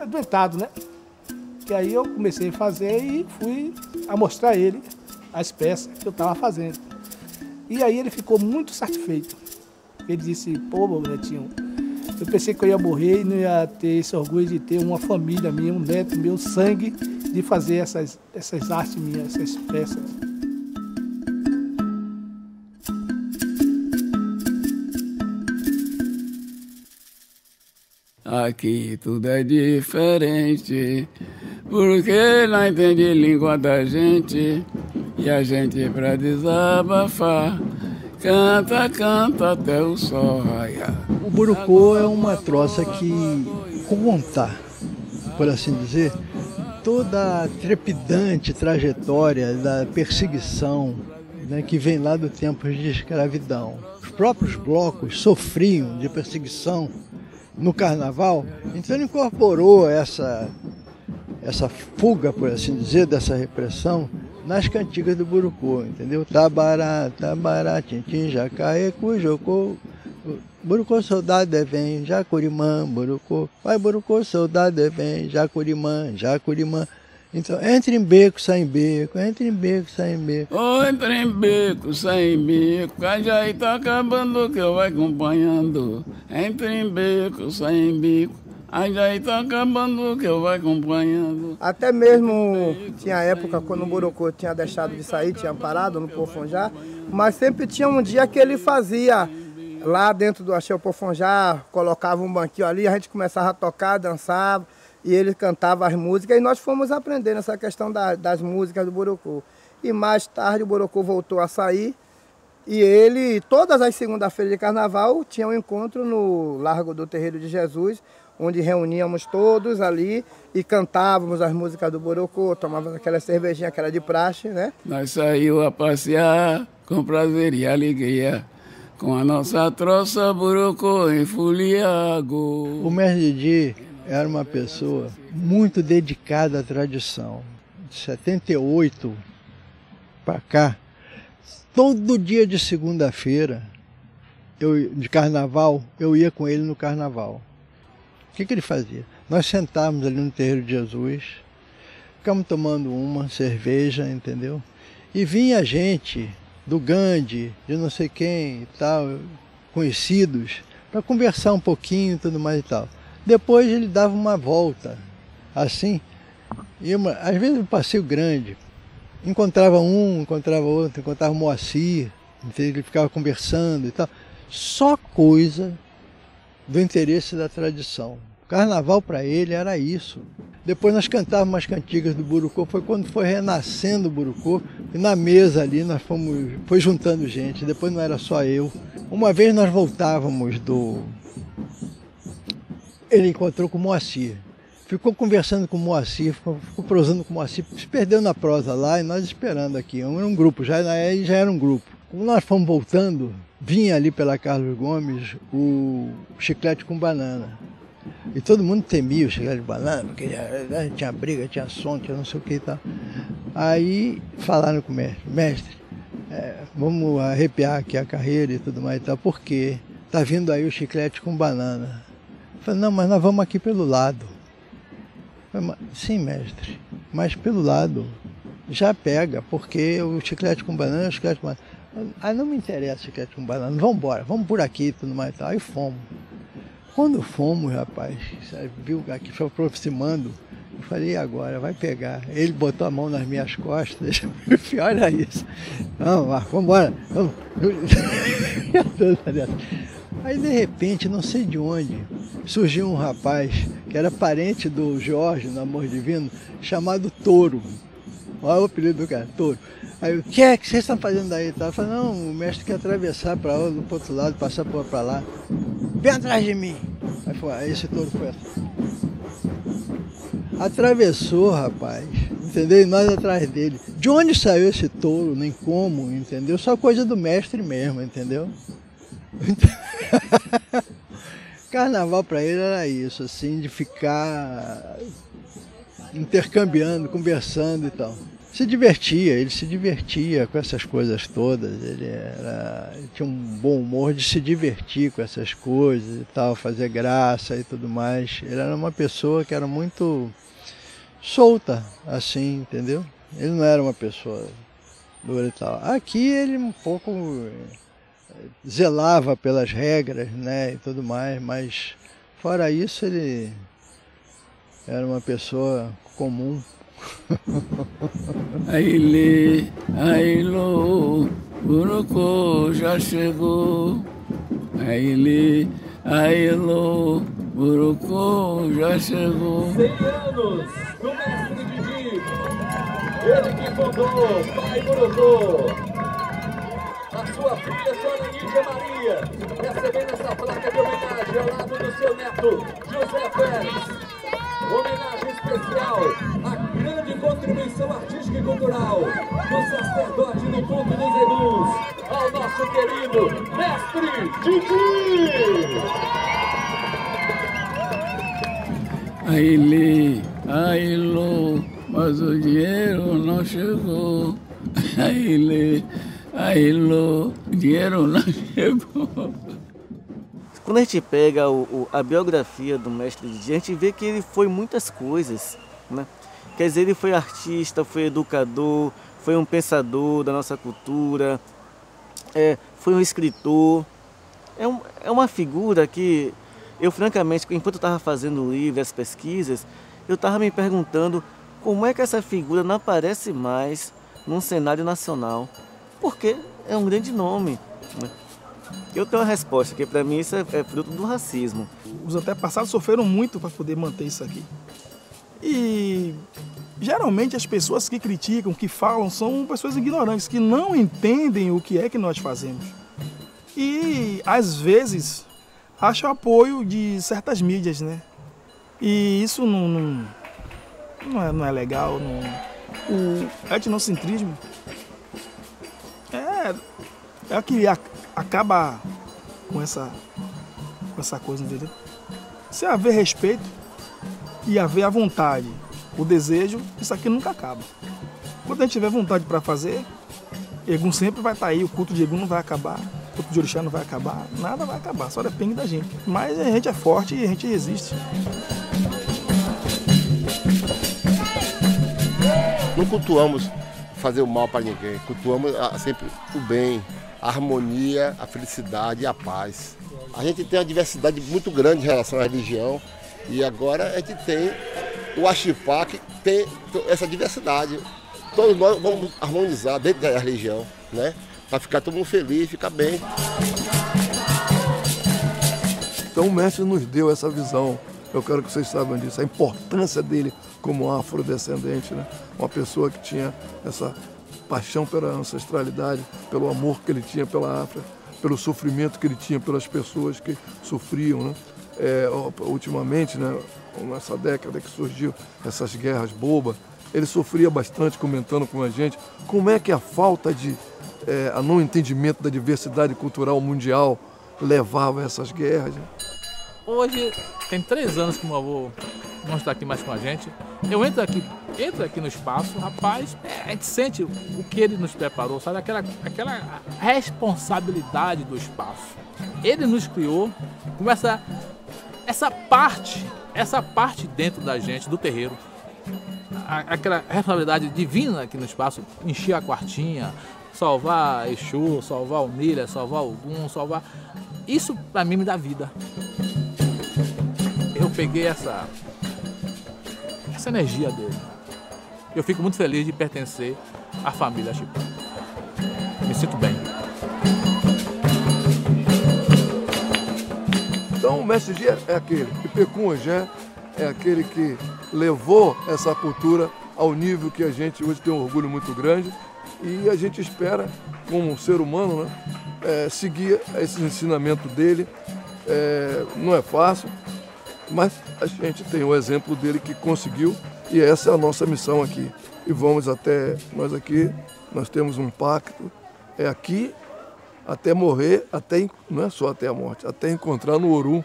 adoentado, né? Que aí eu comecei a fazer e fui a mostrar a ele as peças que eu estava fazendo. E aí ele ficou muito satisfeito. Ele disse, pô, meu netinho, eu pensei que eu ia morrer e não ia ter esse orgulho de ter uma família minha, um neto meu, sangue de fazer essas, essas artes minhas, essas peças. Aqui tudo é diferente, porque não entende língua da gente, e a gente pra desabafar, canta, canta até o sol raiar. O Burucô é uma troça que conta, por assim dizer, toda a trepidante trajetória da perseguição né, que vem lá do tempo de escravidão. Os próprios blocos sofriam de perseguição no carnaval, então ele incorporou essa, essa fuga, por assim dizer, dessa repressão nas cantigas do Burucô, entendeu? Tabará, tabará, tintim, jacaê, cujocô, Burucô, soldado é vem, Jacurimã, Burucô, vai Burucô, soldado é vem, Jacurimã, Jacurimã. Então, entre em beco, sai em beco, entre em beco, sai em beco. Oh, entra em beco, sai em beco, aí tá acabando que eu vai acompanhando. Entre em beco, sai em beco, aí tá acabando que eu vai acompanhando. Até mesmo tinha época quando o Borocô tinha deixado de sair, tinha parado no Pofonjá, mas sempre tinha um dia que ele fazia lá dentro do Axé Pofonjá, colocava um banquinho ali, a gente começava a tocar, dançava e ele cantava as músicas e nós fomos aprendendo essa questão da, das músicas do Borocô. E mais tarde o Borocô voltou a sair e ele, todas as segundas-feiras de carnaval, tinha um encontro no Largo do Terreiro de Jesus, onde reuníamos todos ali e cantávamos as músicas do Borocô, tomávamos aquela cervejinha que era de praxe, né? Nós saímos a passear com prazer e alegria, com a nossa troça Borocô em Fuliago. O mestre Didi era uma pessoa muito dedicada à tradição. De 78 para cá, todo dia de segunda-feira, eu, de carnaval, eu ia com ele no carnaval. O que, que ele fazia? Nós sentávamos ali no terreiro de Jesus, ficamos tomando uma cerveja, entendeu? E vinha gente do Gandhi, de não sei quem e tal, conhecidos, para conversar um pouquinho e tudo mais e tal. Depois ele dava uma volta, assim, e uma, às vezes um passeio grande. Encontrava um, encontrava outro, encontrava o Moacir, ele ficava conversando e tal. Só coisa do interesse da tradição. Carnaval para ele era isso. Depois nós cantávamos umas cantigas do Burucô, foi quando foi renascendo o Burucô, e na mesa ali nós fomos, foi juntando gente, depois não era só eu. Uma vez nós voltávamos do, ele encontrou com o Moacir. Ficou conversando com o Moacir, ficou, ficou prosando com o Moacir, se perdeu na prosa lá e nós esperando aqui. Era um grupo, já, já era um grupo. Quando nós fomos voltando, vinha ali pela Carlos Gomes o chiclete com banana. E todo mundo temia o chiclete de banana, porque né, tinha briga, tinha som, tinha não sei o que e tal. Aí falaram com o mestre, mestre, é, vamos arrepiar aqui a carreira e tudo mais e tal, porque tá vindo aí o chiclete com banana. Falei, não, mas nós vamos aqui pelo lado. Falei, Sim, mestre, mas pelo lado já pega, porque o chiclete com banana, o chiclete com banana. Aí não me interessa o chiclete com banana, vamos embora, vamos por aqui e tudo mais e tal. Aí fomos. Quando fomos, rapaz, sabe, viu aqui foi aproximando, eu falei, e agora? Vai pegar. Ele botou a mão nas minhas costas, olha isso. Vamos vamos embora. Vamos. Aí de repente, não sei de onde, surgiu um rapaz que era parente do Jorge, no Amor Divino, chamado Touro. Olha o apelido do cara, Touro. Aí o que é que vocês estão fazendo aí? Eu falei, não, o mestre quer atravessar para o outro lado, passar para lá. Vem atrás de mim. Aí, foi, aí esse touro foi assim. Atravessou, rapaz, entendeu? E nós atrás dele. De onde saiu esse touro, nem como, entendeu? Só coisa do mestre mesmo, entendeu? Carnaval para ele era isso, assim, de ficar intercambiando, conversando e tal. Se divertia, ele se divertia com essas coisas todas, ele, era, ele tinha um bom humor de se divertir com essas coisas e tal, fazer graça e tudo mais. Ele era uma pessoa que era muito solta, assim, entendeu? Ele não era uma pessoa dura e tal. Aqui ele um pouco zelava pelas regras, né, e tudo mais, mas fora isso ele era uma pessoa comum. Aile, Ailo, Burucô já chegou. Aile, Ailo, Burucô já chegou. 100 anos do mestre Didi, ele que fundou Pai Burucô a sua filha, Sônia Nídia Maria, recebendo essa placa de homenagem ao lado do seu neto, José Pérez. Homenagem especial grande contribuição artística e cultural do sacerdote do ponto dos Egus, ao nosso querido Mestre Didi! Aile, ailô, mas o dinheiro não chegou. Aile, ailô, o dinheiro não chegou. Quando a gente pega o, o, a biografia do mestre Didi, a gente vê que ele foi muitas coisas, né? Quer dizer, ele foi artista, foi educador, foi um pensador da nossa cultura, é, foi um escritor. É, um, é uma figura que eu, francamente, enquanto eu estava fazendo o livro, as pesquisas, eu estava me perguntando como é que essa figura não aparece mais num cenário nacional. Porque é um grande nome. Né? Eu tenho uma resposta, que para mim isso é, é, fruto do racismo. Os antepassados sofreram muito para poder manter isso aqui. E geralmente as pessoas que criticam, que falam, são pessoas ignorantes, que não entendem o que é que nós fazemos. E às vezes acham apoio de certas mídias, né? E isso não, não, não, é, não é legal. Não, o etnocentrismo é, é o que acaba com essa, com essa coisa, entendeu? Se haver respeito e haver a vontade, o desejo, isso aqui nunca acaba. Quando a gente tiver vontade para fazer, Egum sempre vai estar tá aí, o culto de Egum não vai acabar, o culto de Orixá não vai acabar, nada vai acabar, só depende da gente. Mas a gente é forte e a gente resiste. Não cultuamos fazer o mal para ninguém, cultuamos ah, sempre o bem, a harmonia, a felicidade e a paz. A gente tem uma diversidade muito grande em relação à religião e agora a gente tem o Axipá que tem essa diversidade. Todos nós vamos harmonizar dentro da religião, né? Para ficar todo mundo feliz, ficar bem. Então o mestre nos deu essa visão. Eu quero que vocês saibam disso, a importância dele como afrodescendente, né? Uma pessoa que tinha essa paixão pela ancestralidade, pelo amor que ele tinha pela África, pelo sofrimento que ele tinha pelas pessoas que sofriam, né? É, ultimamente, né, nessa década que surgiu essas guerras bobas, ele sofria bastante comentando com a gente como é que a falta de é, a não entendimento da diversidade cultural mundial levava a essas guerras. Né? Hoje tem três anos que o meu avô não está aqui mais com a gente. Eu entro aqui, entro aqui no espaço, rapaz, é, a gente sente o que ele nos preparou, sabe? Aquela, aquela responsabilidade do espaço. Ele nos criou, começa essa parte, essa parte dentro da gente, do terreiro. Aquela responsabilidade divina aqui no espaço, encher a quartinha, salvar Exu, salvar o Milha, salvar o Gum, salvar. Isso para mim me dá vida. Eu peguei essa essa energia dele. Eu fico muito feliz de pertencer à família Chipá. Me sinto bem. Então o mestre Gia é aquele, e Pecum Ogé é aquele que levou essa cultura ao nível que a gente hoje tem um orgulho muito grande e a gente espera, como ser humano, né, é, seguir esse ensinamento dele. É, não é fácil, mas a gente tem o exemplo dele que conseguiu e essa é a nossa missão aqui. E vamos até nós aqui, nós temos um pacto, é aqui até morrer, até não é só até a morte, até encontrar no Orum.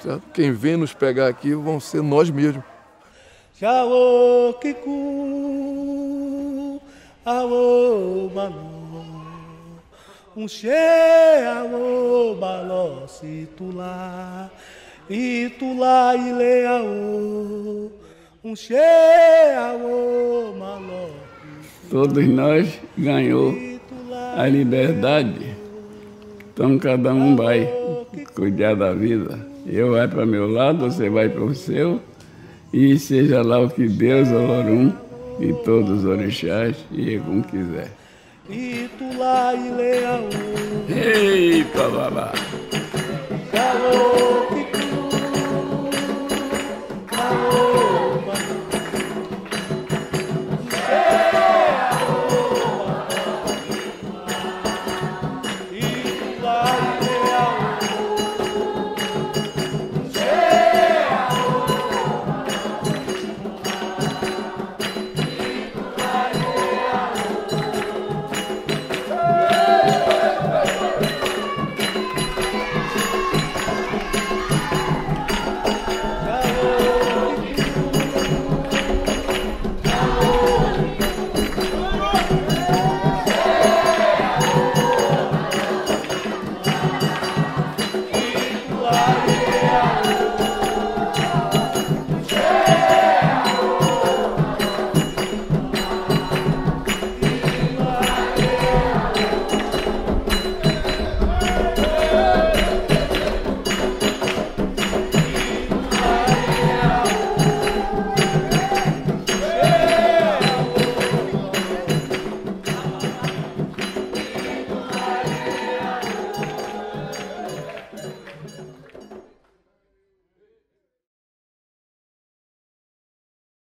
Certo? Quem vem nos pegar aqui vão ser nós mesmos. Jaô Kiku, aô Malô, um che aô Maló, se tu lá. Itula Ileaô, um cheaô maló. Todos nós ganhou a liberdade. Então cada um vai cuidar da vida. Eu vai para meu lado, você vai para o seu. E seja lá o que Deus, Olorum e todos os orixás e como quiser. Itula Ileaô. Eita, lá lá. Alô,